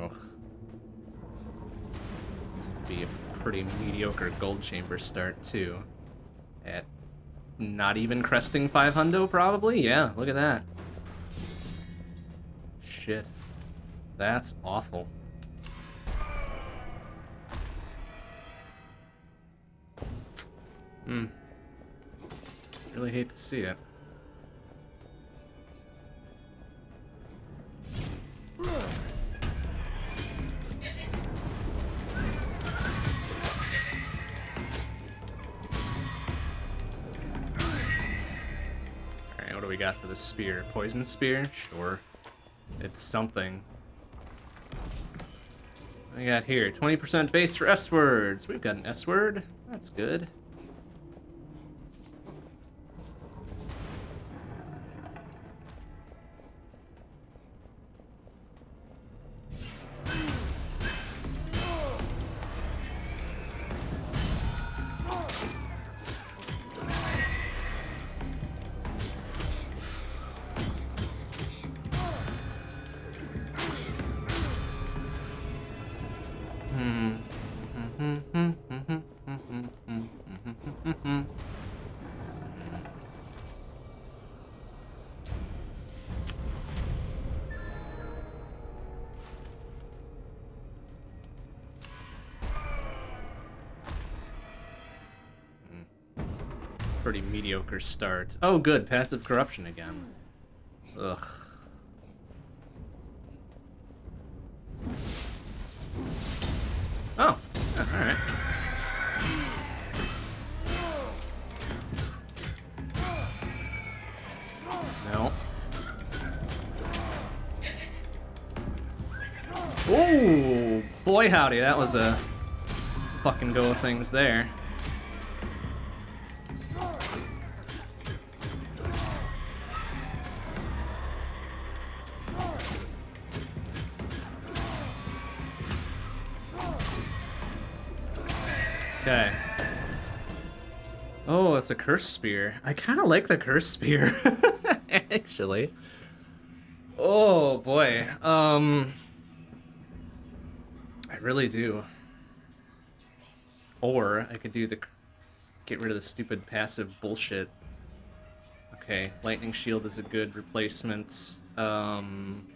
Ugh. This would be a pretty mediocre gold chamber start, too. Not even cresting 500, probably? Yeah, look at that. Shit. That's awful. Hmm. Really hate to see it. Got for the spear? Poison spear? Sure. It's something. We got here? 20% base for S-words. We've got an S-word. That's good. Start. Oh, good. Passive corruption again. Ugh. Oh, alright. No. Ooh, boy howdy, that was a fucking go of things there. Curse spear. I kind of like the curse spear, actually. Oh boy. Um, I really do. Or I could do the get rid of the stupid passive bullshit. Okay, lightning shield is a good replacement. Um,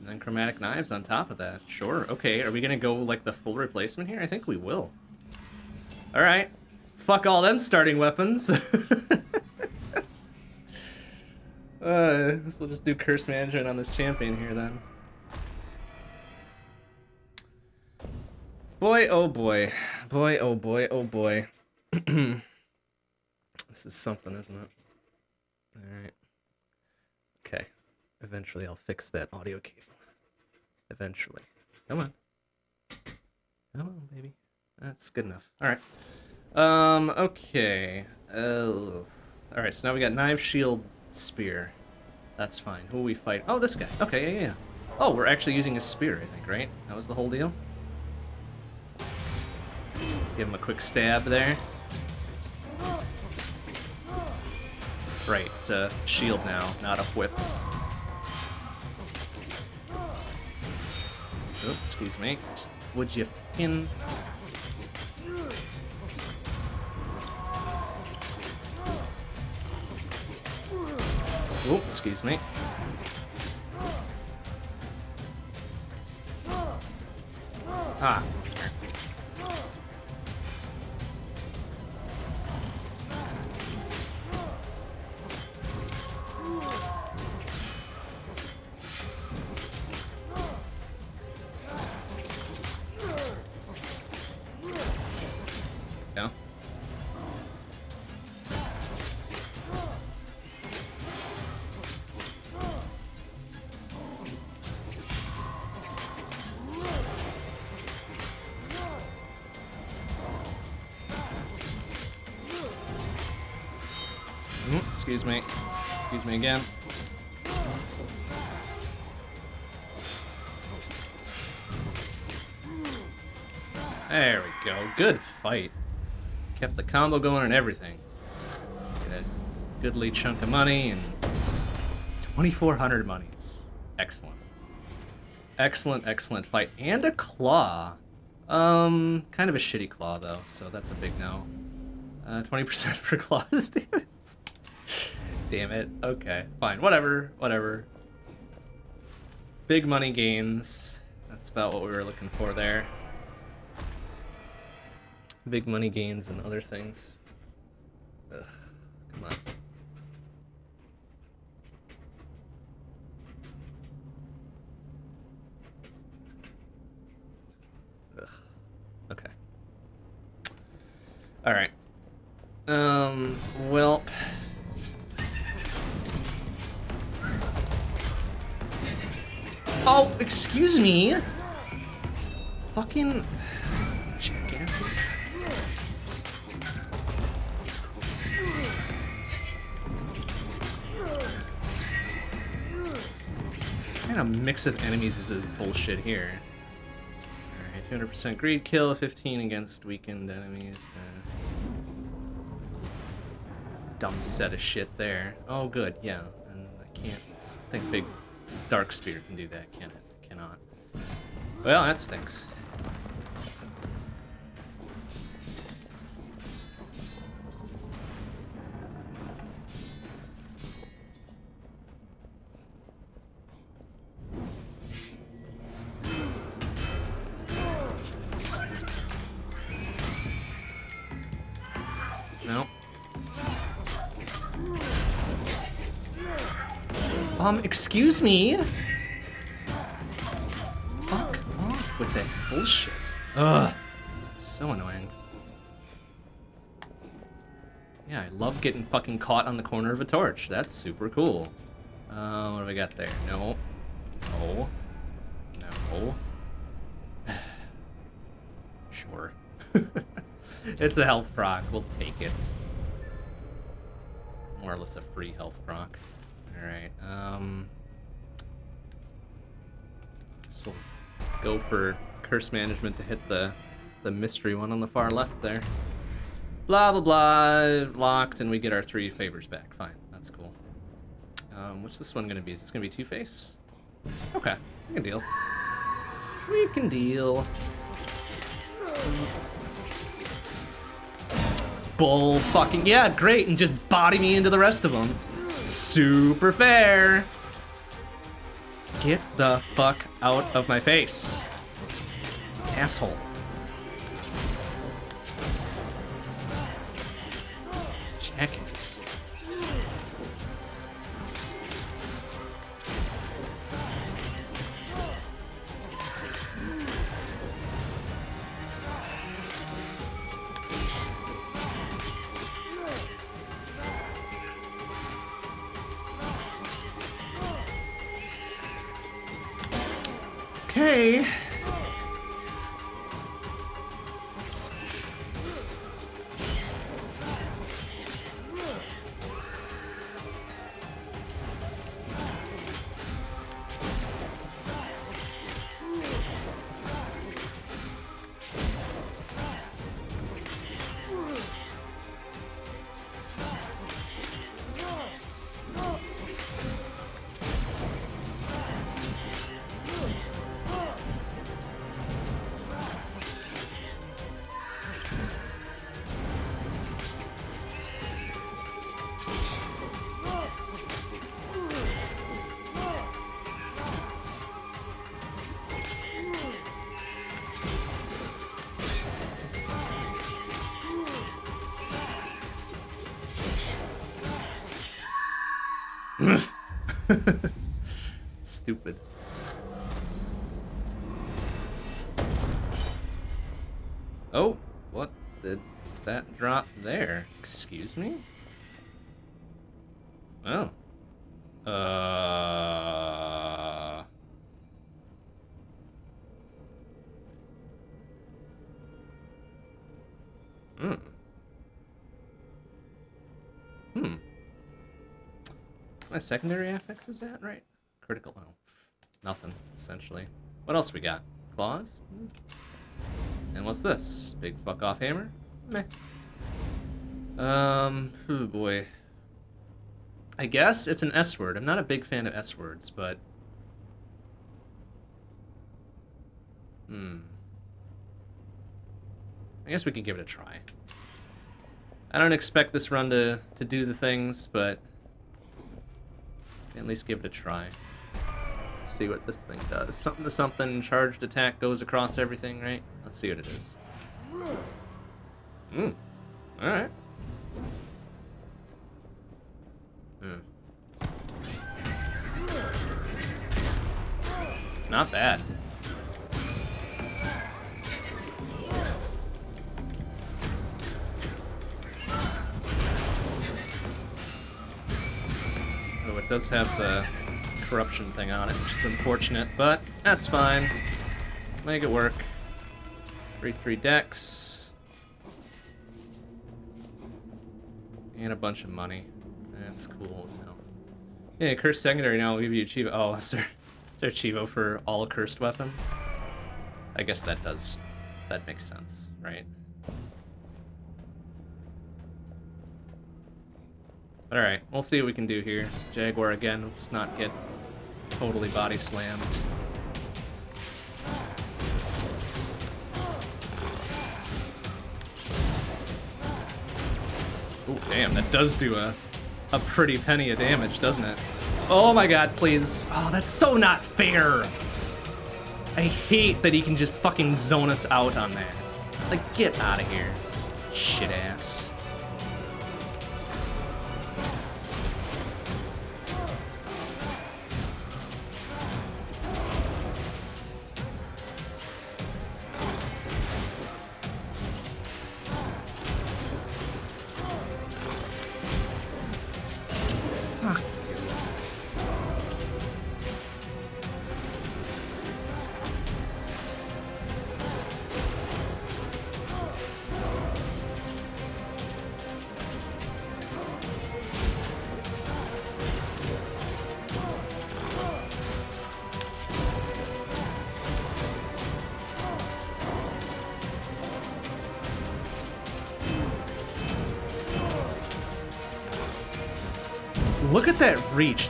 and then chromatic knives on top of that. Sure. Okay, are we gonna go like the full replacement here? I think we will. Alright. Fuck all them starting weapons. uh, we'll just do curse management on this champion here then. Boy, oh boy. Boy, oh boy, oh boy. this is something, isn't it? Alright. Okay. Eventually I'll fix that audio cable. Eventually. Come on. Come on, baby. That's good enough. Alright. Um, okay. Uh, Alright, so now we got knife, shield, spear. That's fine. Who we fight? Oh, this guy. Okay, yeah, yeah. Oh, we're actually using a spear, I think, right? That was the whole deal? Give him a quick stab there. Right, it's a shield now, not a whip. Oops, excuse me. Would you pin? Oh, excuse me. Ah. Combo going and everything. Get a goodly chunk of money and 2,400 monies. Excellent. Excellent, excellent fight. And a claw. Um, kind of a shitty claw though, so that's a big no. Uh, 20% for claws, damn it. damn it. Okay, fine. Whatever, whatever. Big money gains. That's about what we were looking for there big money gains and other things. Ugh, come on. Ugh. Okay. All right. Um. Well. Oh, excuse me. Fucking kind of mix of enemies is this bullshit here? Alright, 200% greed kill, 15 against weakened enemies. Dumb set of shit there. Oh, good, yeah. And I can't I think Big Dark Spear can do that, can it? Cannot. Well, that stinks. Excuse me? Fuck off with that bullshit. Ugh. So annoying. Yeah, I love getting fucking caught on the corner of a torch. That's super cool. Uh, what do we got there? No. No. No. sure. it's a health proc. We'll take it. More or less a free health proc. Alright, um... So we'll go for curse management to hit the, the mystery one on the far left there. Blah, blah, blah, locked, and we get our three favors back. Fine, that's cool. Um, what's this one gonna be? Is this gonna be Two-Face? Okay, we can deal. We can deal. Bull fucking, yeah, great, and just body me into the rest of them. Super fair. Get the fuck out of my face. Asshole. My secondary affix is that right? Critical. Oh, nothing essentially. What else we got? Claws. And what's this? Big fuck off hammer. Meh. Um. Oh boy. I guess it's an S word. I'm not a big fan of S words, but. Hmm. I guess we can give it a try. I don't expect this run to, to do the things, but at least give it a try. See what this thing does. Something to something, charged attack goes across everything, right? Let's see what it is. Hmm. Alright. Have the corruption thing on it, which is unfortunate, but that's fine. Make it work. 3-3 dex. And a bunch of money. That's cool so. Yeah, cursed secondary now will give you Chivo. Oh, is there, is there Chivo for all cursed weapons? I guess that does, that makes sense, right? Alright, we'll see what we can do here. Jaguar again, let's not get totally body slammed. Oh, damn, that does do a, a pretty penny of damage, doesn't it? Oh my god, please. Oh, that's so not fair. I hate that he can just fucking zone us out on that. Like, get out of here. Shit ass.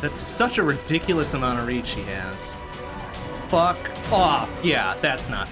That. That's such a ridiculous amount of reach he has. Fuck off. Yeah, that's not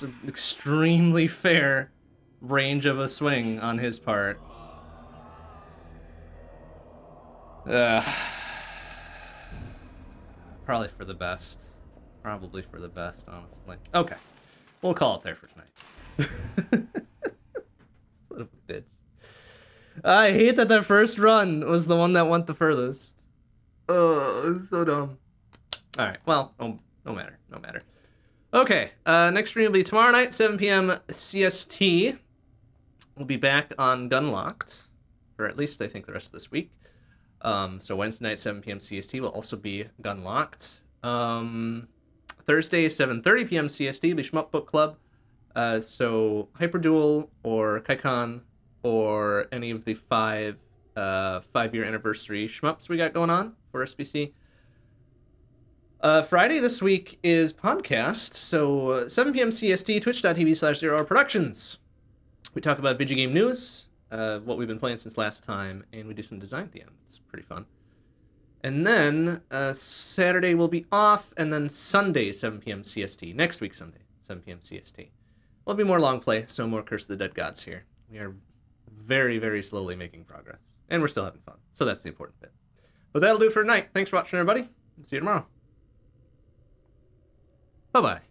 It's an extremely fair range of a swing on his part. Ugh. Probably for the best. Probably for the best, honestly. Okay. We'll call it there for tonight. Son of a bitch. I hate that that first run was the one that went the furthest. Oh, it's so dumb. All right, well, no, no matter, no matter. Okay, uh, next stream will be tomorrow night, 7 p.m. CST. We'll be back on Gunlocked, or at least I think the rest of this week. Um, so Wednesday night, 7 p.m. CST will also be Gunlocked. Um, Thursday, 7:30 p.m. CST be Shmup Book Club. Uh, so Hyperduel or Kaikon or any of the five uh, five year anniversary shmups we got going on for SBC. Uh, Friday this week is podcast, so uh, 7 p.m. CST, twitch.tv slash zero hour productions. We talk about video game news, uh, what we've been playing since last time, and we do some design at the end. It's pretty fun. And then uh, Saturday will be off, and then Sunday, 7 p.m. CST. Next week, Sunday, 7 p.m. CST. Will be more long play, so more Curse of the Dead Gods here. We are very, very slowly making progress, and we're still having fun. So that's the important bit. But that'll do for tonight. Thanks for watching, everybody. See you tomorrow. Bye bye.